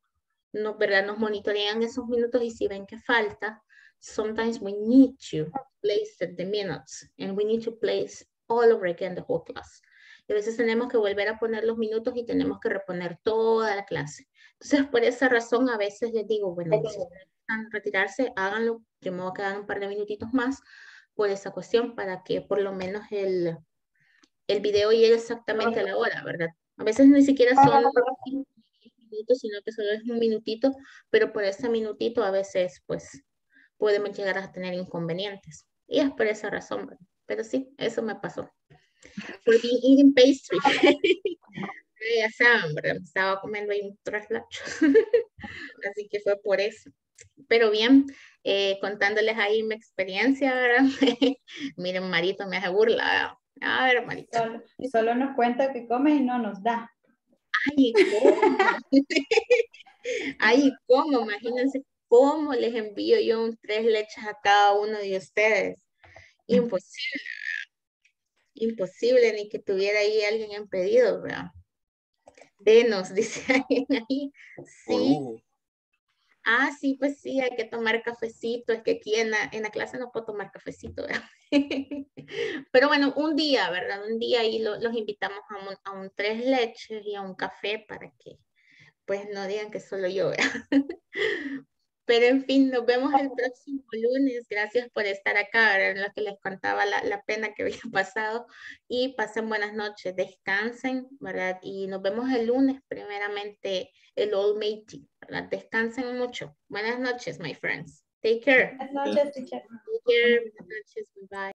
Speaker 1: no, ¿verdad? Nos monitorean esos minutos y si ven que falta, sometimes we need to place the minutes and we need to place all over again the whole class. Y a veces tenemos que volver a poner los minutos y tenemos que reponer toda la clase. Entonces, por esa razón, a veces les digo, bueno, si quieren retirarse, háganlo. Yo me voy a quedar un par de minutitos más por esa cuestión para que por lo menos el, el video llegue exactamente a la hora, ¿verdad? A veces ni siquiera son sino que solo es un minutito, pero por ese minutito a veces, pues, podemos llegar a tener inconvenientes. Y es por esa razón, pero sí, eso me pasó. Por eating pastry. ya saben, ¿verdad? Estaba comiendo ahí un traslacho. Así que fue por eso. Pero bien, eh, contándoles ahí mi experiencia, ¿verdad? Miren, Marito me hace burla. A ver, Marito.
Speaker 8: Solo, solo nos cuenta que come y no nos da.
Speaker 1: Ay, ¿cómo? Ay, ¿cómo? Imagínense ¿Cómo les envío yo tres leches a cada uno de ustedes? Imposible, Imposible, ni que tuviera ahí alguien en pedido, ¿verdad? Denos, dice alguien ahí. Sí. Ah, sí, pues sí, hay que tomar cafecito. Es que aquí en la, clase no puedo tomar cafecito. Pero bueno, un día, ¿verdad? Un día ahí los invitamos a un, a un tres leches y a un café para que pues no digan que solo yo. Pero en fin, nos vemos el próximo lunes. Gracias por estar acá, lo que les contaba la, la, pena que había pasado. Y pasen buenas noches, descansen, ¿verdad? Y nos vemos el lunes, primeramente, el Old Matey, ¿verdad? Descansen mucho. Buenas noches, my friends. Take care.
Speaker 8: Buenas noches, teacher.
Speaker 1: Take care. Buenas noches. Bye.